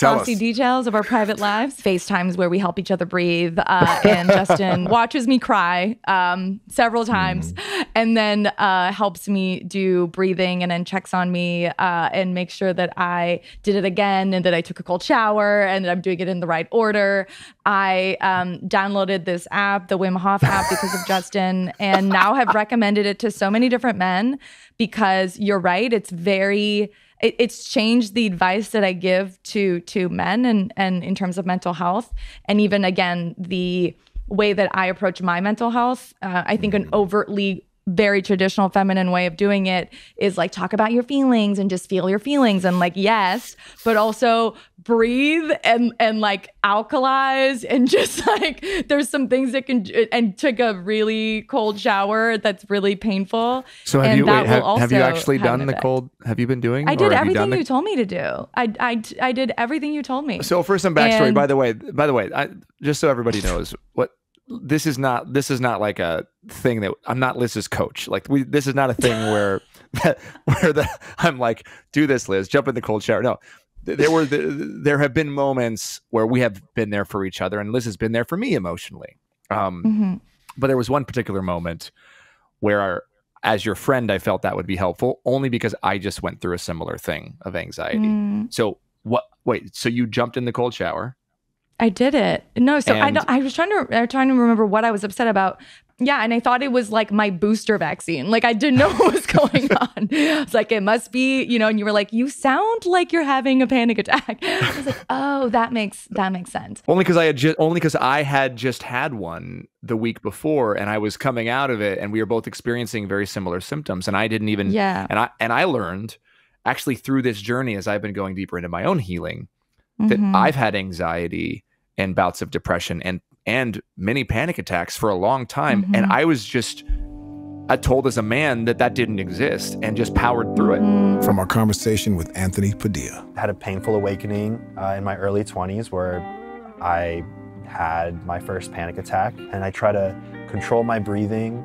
Speaker 3: Tell us.
Speaker 2: details of our private lives. FaceTimes where we help each other breathe. Uh, and Justin watches me cry um, several times and then uh, helps me do breathing and then checks on me uh, and makes sure that I did it again and that I took a cold shower and that I'm doing it in the right order. I um, downloaded this app, the Wim Hof app, because of Justin, and now have recommended it to so many different men because you're right. It's very it, it's changed the advice that I give to to men and and in terms of mental health and even again the way that I approach my mental health. Uh, I think an overtly very traditional feminine way of doing it is like talk about your feelings and just feel your feelings and like yes but also breathe and and like alkalize and just like there's some things that can and took a really cold shower that's really painful
Speaker 1: So have
Speaker 2: and
Speaker 1: you
Speaker 2: that
Speaker 1: wait, have, have you actually done the cold? Have you been doing?
Speaker 2: I did
Speaker 1: you
Speaker 2: everything
Speaker 1: the-
Speaker 2: you told me to do. I, I, I did everything you told me.
Speaker 1: So for some backstory,
Speaker 2: And-
Speaker 1: by the way, by the way, I, just so everybody knows, what this is not. This is not like a thing that I'm not Liz's coach. Like we, this is not a thing where where the I'm like, do this, Liz, jump in the cold shower. No, there were the, there have been moments where we have been there for each other, and Liz has been there for me emotionally. Um,
Speaker 2: Mhm.
Speaker 1: but there was one particular moment where as your friend i felt that would be helpful only because i just went through a similar thing of anxiety
Speaker 2: Mm.
Speaker 1: so what wait so you jumped in the cold shower
Speaker 2: I did it. No, so I
Speaker 1: And-
Speaker 2: don't, I was trying to I was trying to remember what I was upset about. Yeah, and I thought it was like my booster vaccine. Like I didn't know what was going on. It's like, it must be, you know, and you were like, you sound like you're having a panic attack. I was like, oh, that makes that makes sense.
Speaker 1: Only because I had just only because I had just had one the week before, and I was coming out of it, and we were both experiencing very similar symptoms, and I didn't even
Speaker 2: Yeah.
Speaker 1: and I and I learned actually through this journey as I've been going deeper into my own healing that
Speaker 2: Mhm.
Speaker 1: I've had anxiety and bouts of depression and and many panic attacks for a long time, and
Speaker 2: Mhm.
Speaker 1: I was just I told as a man that that didn't exist and just powered through it.
Speaker 3: From our conversation with Anthony Padilla.
Speaker 26: I had a painful awakening uh, in my early 20s where I had my first panic attack and I try to control my breathing.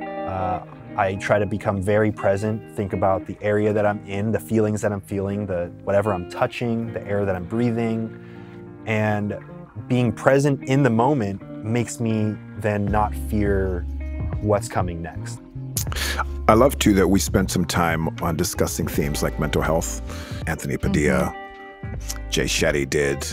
Speaker 26: Uh, I try to become very present, think about the area that I'm in, the feelings that I'm feeling, the whatever I'm touching, the air that I'm breathing. And being present in the moment makes me then not fear what's coming next.
Speaker 3: I love too that we spent some time on discussing themes like mental health. Anthony mm-hmm. Padilla, Jay Shetty did.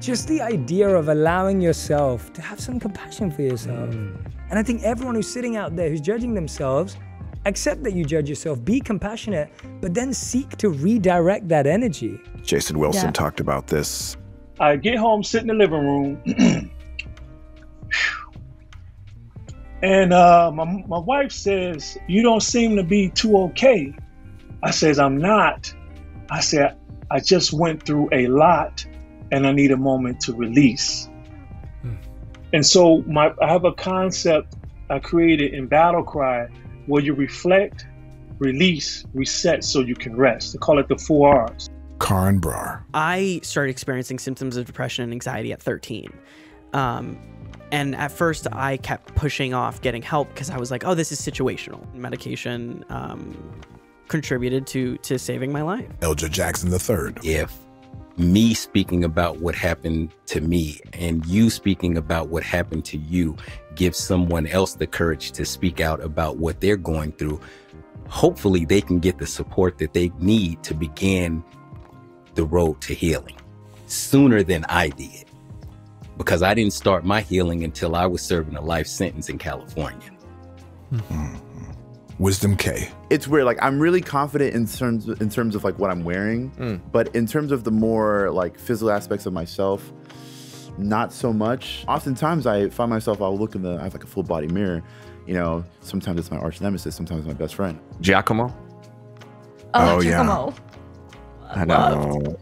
Speaker 17: Just the idea of allowing yourself to have some compassion for yourself. Mm. And I think everyone who's sitting out there who's judging themselves, accept that you judge yourself, be compassionate, but then seek to redirect that energy.
Speaker 3: Jason Wilson
Speaker 17: Yeah.
Speaker 3: talked about this.
Speaker 23: I get home, sit in the living room, and uh, my, my wife says, You don't seem to be too okay. I says, I'm not. I said, I just went through a lot and I need a moment to release. And so my I have a concept I created in Battle Cry where you reflect, release, reset so you can rest. I call it the four R's.
Speaker 3: Karan Brar.
Speaker 27: I started experiencing symptoms of depression and anxiety at 13. Um, and at first, I kept pushing off getting help because I was like, oh, this is situational. Medication um, contributed to, to saving my life.
Speaker 3: Elja Jackson III.
Speaker 28: If me speaking about what happened to me and you speaking about what happened to you gives someone else the courage to speak out about what they're going through, hopefully they can get the support that they need to begin the road to healing sooner than I did. Because I didn't start my healing until I was serving a life sentence in California.
Speaker 3: Wisdom Kaye
Speaker 29: it's weird. Like I'm really confident in terms in terms of like what I'm wearing,
Speaker 1: Mm.
Speaker 29: but in terms of the more like physical aspects of myself, not so much. Oftentimes, I find myself I'll look in the I have like a full body mirror. You know, sometimes it's my arch nemesis, sometimes it's my best friend.
Speaker 1: Giacomo.
Speaker 2: Oh,
Speaker 29: Oh, yeah.
Speaker 1: I know.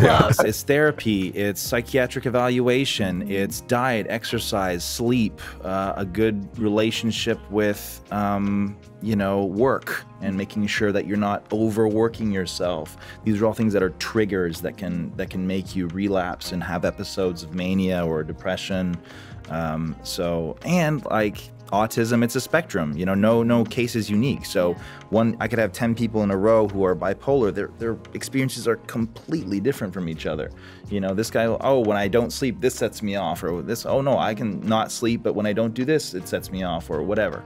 Speaker 30: Yes, it's therapy, it's psychiatric evaluation, it's diet, exercise, sleep, uh, a good relationship with, um, you know, work, and making sure that you're not overworking yourself. These are all things that are triggers that can that can make you relapse and have episodes of mania or depression. Um, so, and like autism, it's a spectrum. You know, no no case is unique. So one, I could have ten people in a row who are bipolar. Their their experiences are completely different from each other. You know, this guy, oh, when I don't sleep, this sets me off, or this, oh no, I can not sleep, but when I don't do this, it sets me off, or whatever.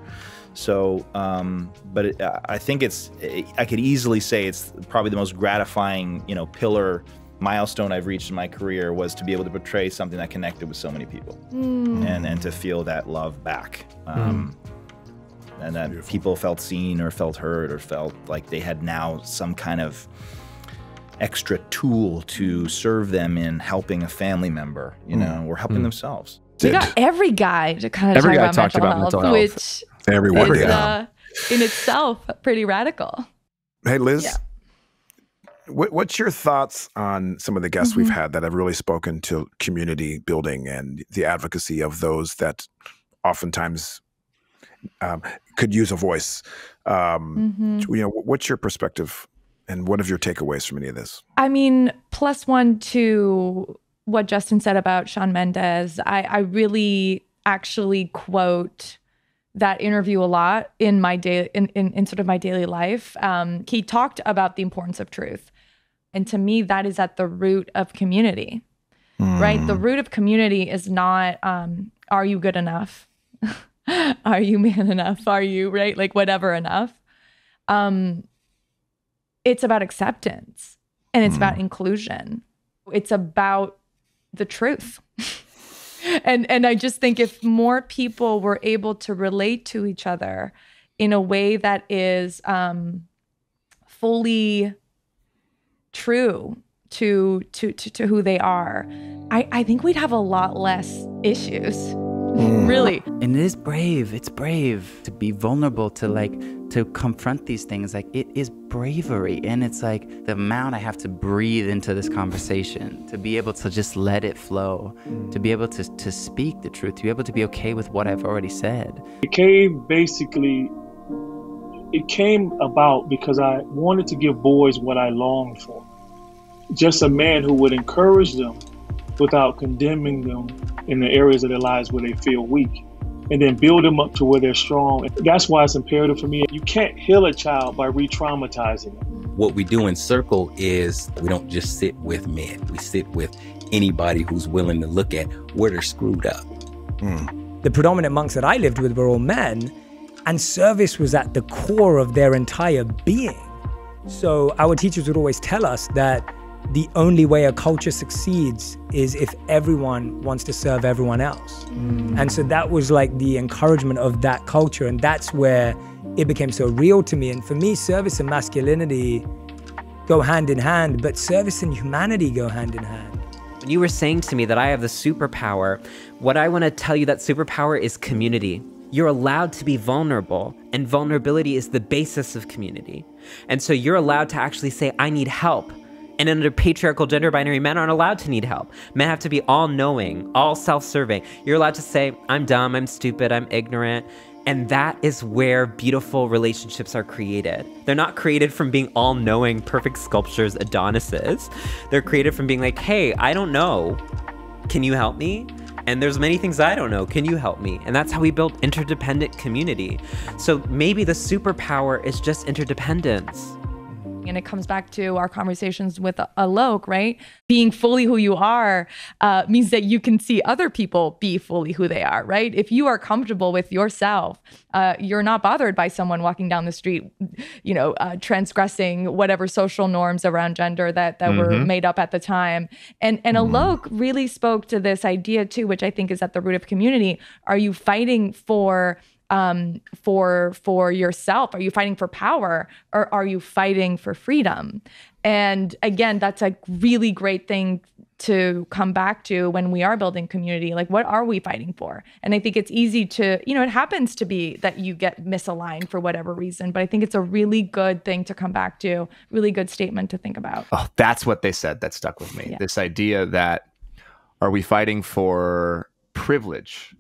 Speaker 30: So, um, but it, I think it's, I could easily say it's probably the most gratifying, you know, pillar milestone I've reached in my career was to be able to portray something that connected with so many people
Speaker 2: Mm.
Speaker 30: and and to feel that love back. Um, And that people felt seen or felt heard or felt like they had now some kind of extra tool to serve them in helping a family member, you know, or helping themselves.
Speaker 2: We got every guy to kind of
Speaker 30: Every
Speaker 2: talk
Speaker 30: guy
Speaker 2: about,
Speaker 30: talked
Speaker 2: mental,
Speaker 30: about
Speaker 2: health,
Speaker 30: mental health.
Speaker 2: which
Speaker 3: Everyone
Speaker 2: is
Speaker 3: did.
Speaker 2: uh, in itself pretty radical.
Speaker 3: Hey, Liz. What, what's your thoughts on some of the guests we've
Speaker 2: Mhm.
Speaker 3: had that have really spoken to community building and the advocacy of those that oftentimes um, could use a voice? Um,
Speaker 2: Mhm.
Speaker 3: You know, what's your perspective and what are your takeaways from any of this?
Speaker 2: I mean, plus one to what Justin said about Shawn Mendes. I, I really actually quote that interview a lot in my day in, in, in sort of my daily life. Um, he talked about the importance of truth. And to me, that is at the root of community. Right? The root of community is not um, are you good enough? are you man enough? Are you right? Like whatever enough. Um, it's about acceptance and it's about inclusion. It's about the truth. and and I just think if more people were able to relate to each other in a way that is um, fully true to, to to to who they are, I I think we'd have a lot less issues. Mm. Really.
Speaker 8: And it is brave. It's brave to be vulnerable to like to confront these things. Like it is bravery. And it's like the amount I have to breathe into this conversation, to be able to just let it flow, to be able to to speak the truth, to be able to be okay with what I've already said.
Speaker 23: It came basically, it came about because I wanted to give boys what I longed for. Just a man who would encourage them without condemning them in the areas of their lives where they feel weak. And then build them up to where they're strong. That's why it's imperative for me. You can't heal a child by re traumatizing them.
Speaker 28: What we do in Circle is we don't just sit with men, we sit with anybody who's willing to look at where they're screwed up. Hmm.
Speaker 17: The predominant monks that I lived with were all men, and service was at the core of their entire being. So our teachers would always tell us that the only way a culture succeeds is if everyone wants to serve everyone else. Mm. And so that was like the encouragement of that culture. And that's where it became so real to me. And for me, service and masculinity go hand in hand, but service and humanity go hand in hand.
Speaker 31: When you were saying to me that I have the superpower, what I want to tell you that superpower is community. You're allowed to be vulnerable, and vulnerability is the basis of community. And so you're allowed to actually say, I need help. And under patriarchal gender binary, men aren't allowed to need help. Men have to be all knowing, all self serving. You're allowed to say, I'm dumb, I'm stupid, I'm ignorant. And that is where beautiful relationships are created. They're not created from being all knowing, perfect sculptures, Adonises. They're created from being like, hey, I don't know. Can you help me? And there's many things I don't know. Can you help me? And that's how we build interdependent community. So maybe the superpower is just interdependence.
Speaker 2: And it comes back to our conversations with Alok, right? Being fully who you are uh, means that you can see other people be fully who they are, right? If you are comfortable with yourself, uh, you're not bothered by someone walking down the street, you know, uh, transgressing whatever social norms around gender that that were
Speaker 32: Mhm.
Speaker 2: made up at the time. And and Alok really spoke to this idea too, which I think is at the root of community. Are you fighting for um for for yourself are you fighting for power or are you fighting for freedom and again that's a really great thing to come back to when we are building community like what are we fighting for and i think it's easy to you know it happens to be that you get misaligned for whatever reason but i think it's a really good thing to come back to really good statement to think about
Speaker 1: Oh, that's what they said that stuck with me.
Speaker 2: Yeah.
Speaker 1: This idea that are we fighting for privilege?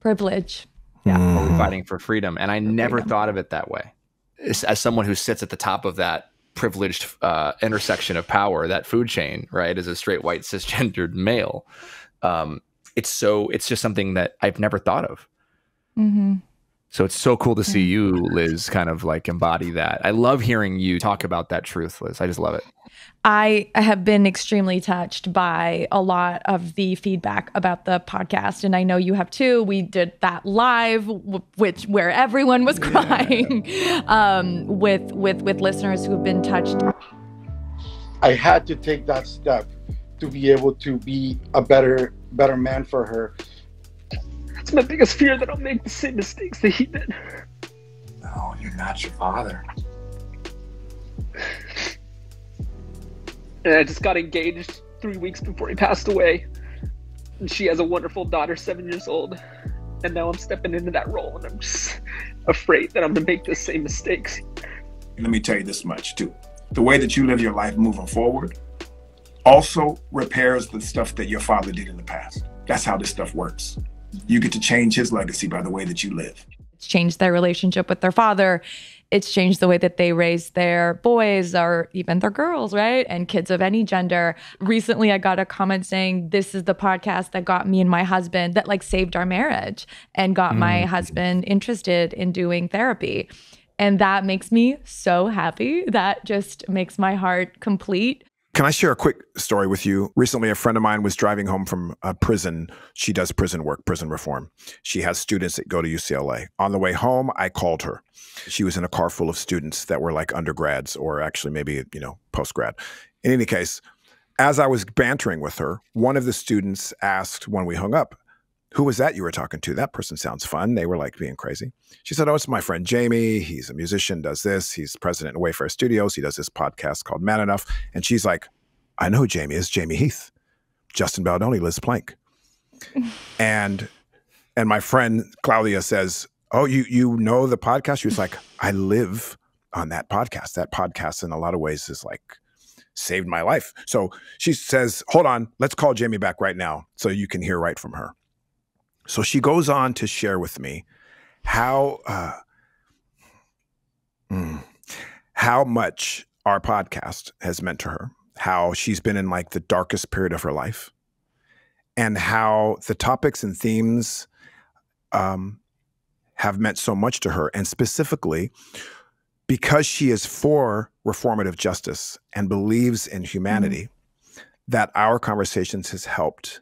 Speaker 2: privilege
Speaker 1: Or are
Speaker 2: Mm-hmm.
Speaker 1: we fighting for freedom? And I never thought of it that way. As, as someone who sits at the top of that privileged uh, intersection of power, that food chain, right, as a straight white cisgendered male, um, it's so it's just something that I've never thought of.
Speaker 2: mm-hmm.
Speaker 1: So it's so cool to see you, Liz, kind of like embody that. I love hearing you talk about that truth, Liz. I just love it.
Speaker 2: I have been extremely touched by a lot of the feedback about the podcast, and I know you have too. We did that live, which where everyone was crying, um, with with with listeners who have been touched.
Speaker 32: I had to take that step to be able to be a better better man for her.
Speaker 33: It's my biggest fear that I'll make the same mistakes that he did.
Speaker 32: No, you're not your father.
Speaker 33: And I just got engaged three weeks before he passed away. And she has a wonderful daughter, seven years old. And now I'm stepping into that role, and I'm just afraid that I'm gonna make the same mistakes.
Speaker 34: let me tell you this much too. The way that you live your life moving forward also repairs the stuff that your father did in the past. That's how this stuff works. You get to change his legacy by the way that you live.
Speaker 2: It's changed their relationship with their father. It's changed the way that they raise their boys or even their girls, right? And kids of any gender. Recently, I got a comment saying, This is the podcast that got me and my husband, that like saved our marriage and got my mm. husband interested in doing therapy. And that makes me so happy. That just makes my heart complete.
Speaker 3: Can I share a quick story with you? Recently, a friend of mine was driving home from a prison. She does prison work, prison reform. She has students that go to UCLA. On the way home, I called her. She was in a car full of students that were like undergrads or actually maybe, you know, post grad. In any case, as I was bantering with her, one of the students asked when we hung up, who was that you were talking to? That person sounds fun. They were like being crazy. She said, Oh, it's my friend Jamey. He's a musician, does this. He's president of Wayfarer Studios. He does this podcast called Man Enough. And she's like, I know who Jamey is Jamey Heath, Justin Baldoni, Liz Plank. and and my friend Claudia says, Oh, you you know the podcast? She was like, I live on that podcast. That podcast in a lot of ways is like saved my life. So she says, Hold on, let's call Jamey back right now so you can hear right from her. So she goes on to share with me how uh, mm, how much our podcast has meant to her, how she's been in like the darkest period of her life, and how the topics and themes um, have meant so much to her, and specifically because she is for reformative justice and believes in humanity, mm-hmm. that our conversations has helped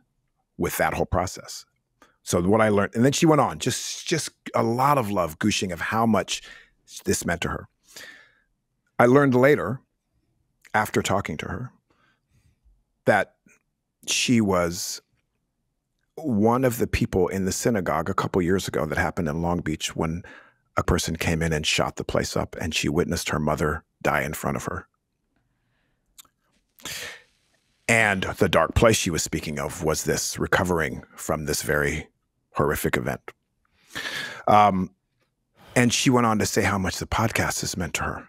Speaker 3: with that whole process. So what I learned, and then she went on, just just a lot of love gushing of how much this meant to her. I learned later, after talking to her, that she was one of the people in the synagogue a couple years ago that happened in Long Beach when a person came in and shot the place up, and she witnessed her mother die in front of her. And the dark place she was speaking of was this recovering from this very horrific event. Um, and she went on to say how much the podcast has meant to her.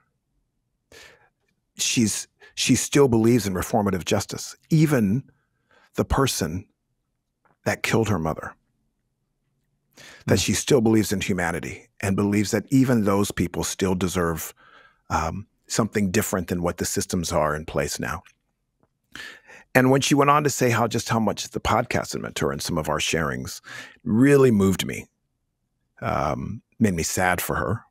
Speaker 3: She's she still believes in reformative justice, even the person that killed her mother. That she still believes in humanity and believes that even those people still deserve um, something different than what the systems are in place now. And when she went on to say how just how much the podcast had meant to her and some of our sharings really moved me, um, made me sad for her,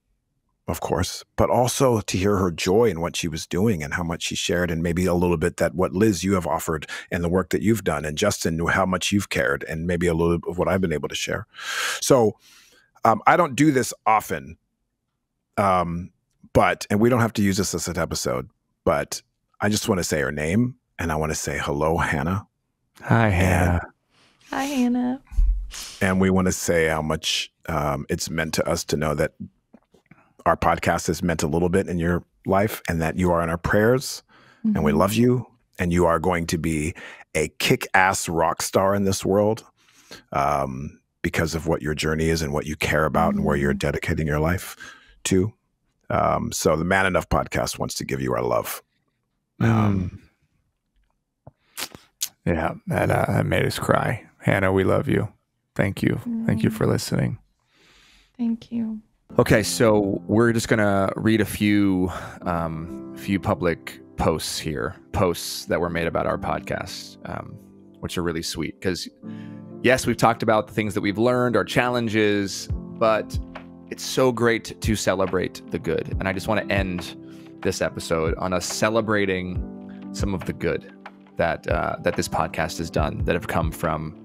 Speaker 3: of course, but also to hear her joy in what she was doing and how much she shared, and maybe a little bit that what Liz you have offered and the work that you've done, and Justin knew how much you've cared, and maybe a little of what I've been able to share. So um, I don't do this often, um, but and we don't have to use this as an episode, but I just want to say her name and I want to say hello, Hannah.
Speaker 1: Hi, Hannah.
Speaker 2: Hi, Hannah.
Speaker 3: And we want to say how much um, it's meant to us to know that our podcast has meant a little bit in your life and that you are in our prayers mm-hmm. and we mm-hmm. love you and you are going to be a kick ass rock star in this world um, because of what your journey is and what you care about mm-hmm. and where you're mm-hmm. dedicating your life to. Um, so the Man Enough podcast wants to give you our love. Um,
Speaker 1: mm. Yeah, that, uh, that made us cry. Hannah, we love you. Thank you. Mm. Thank you for listening.
Speaker 2: Thank you.
Speaker 1: Okay, so we're just gonna read a few um, few public posts here, posts that were made about our podcast, um, which are really sweet. Because yes, we've talked about the things that we've learned, our challenges, but it's so great to celebrate the good. And I just want to end this episode on us celebrating some of the good that uh, that this podcast has done that have come from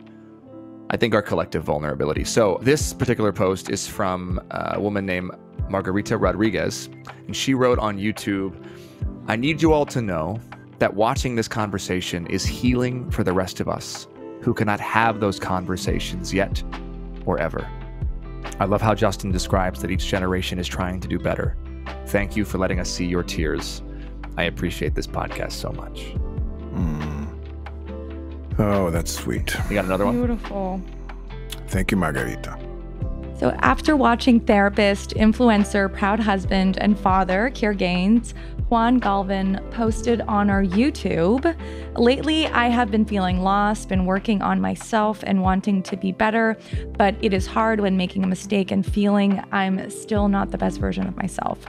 Speaker 1: I think our collective vulnerability. So this particular post is from a woman named Margarita Rodriguez, and she wrote on YouTube, "I need you all to know that watching this conversation is healing for the rest of us who cannot have those conversations yet or ever." I love how Justin describes that each generation is trying to do better. Thank you for letting us see your tears. I appreciate this podcast so much.
Speaker 3: Mm. Oh, that's sweet.
Speaker 1: You got another one?
Speaker 2: Beautiful.
Speaker 3: Thank you, Margarita.
Speaker 2: So, after watching therapist, influencer, proud husband, and father, Kier Gaines, Juan Galvin posted on our YouTube. Lately, I have been feeling lost, been working on myself and wanting to be better, but it is hard when making a mistake and feeling I'm still not the best version of myself.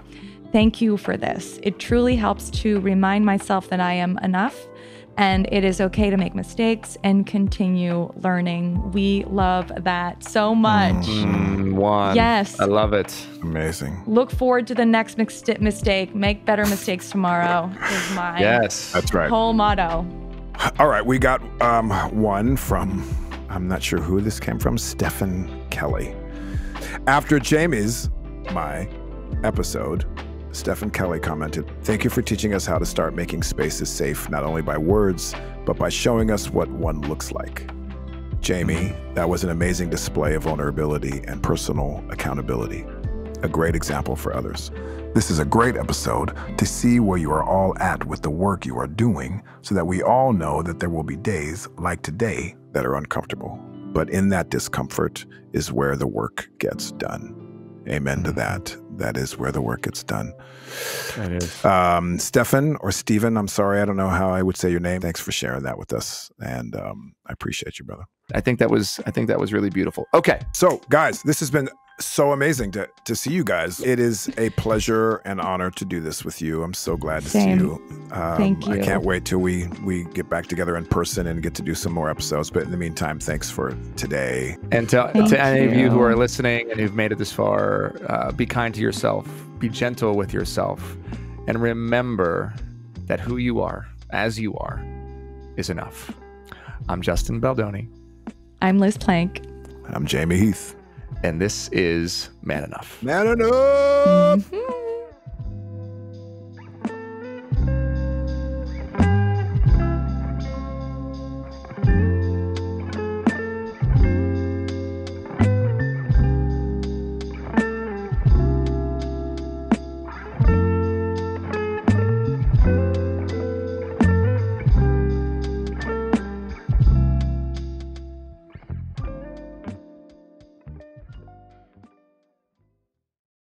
Speaker 2: Thank you for this. It truly helps to remind myself that I am enough and it is okay to make mistakes and continue learning. We love that so much.
Speaker 1: Mm, one.
Speaker 2: Yes.
Speaker 1: I love it.
Speaker 3: Amazing.
Speaker 2: Look forward to the next mistake. Make better mistakes tomorrow is my
Speaker 1: yes.
Speaker 3: That's right.
Speaker 2: whole motto.
Speaker 3: All right, we got um, one from I'm not sure who this came from, Stephen Kelly. After Jamey's my episode, Stephen Kelly commented, Thank you for teaching us how to start making spaces safe, not only by words, but by showing us what one looks like. Jamey, that was an amazing display of vulnerability and personal accountability. A great example for others. This is a great episode to see where you are all at with the work you are doing so that we all know that there will be days like today that are uncomfortable. But in that discomfort is where the work gets done. Amen to that. That is where the work gets done.
Speaker 1: That is.
Speaker 3: Um, Stefan or Stephen, I'm sorry, I don't know how I would say your name. Thanks for sharing that with us. And um, I appreciate you, brother.
Speaker 1: I think that was I think that was really beautiful. Okay.
Speaker 3: So, guys, this has been so amazing to, to see you guys. It is a pleasure and honor to do this with you. I'm so glad to
Speaker 2: Same.
Speaker 3: see you. Um,
Speaker 2: Thank
Speaker 3: I can't wait till we we get back together in person and get to do some more episodes. But in the meantime, thanks for today.
Speaker 1: And to,
Speaker 2: Thank
Speaker 1: to any of you who are listening and who've made it this far, uh, be kind to yourself, be gentle with yourself, and remember that who you are, as you are, is enough. I'm Justin Baldoni,
Speaker 2: I'm Liz Plank.
Speaker 3: I'm Jamey Heath.
Speaker 1: And this is Man Enough.
Speaker 3: Man enough.
Speaker 2: Mhm.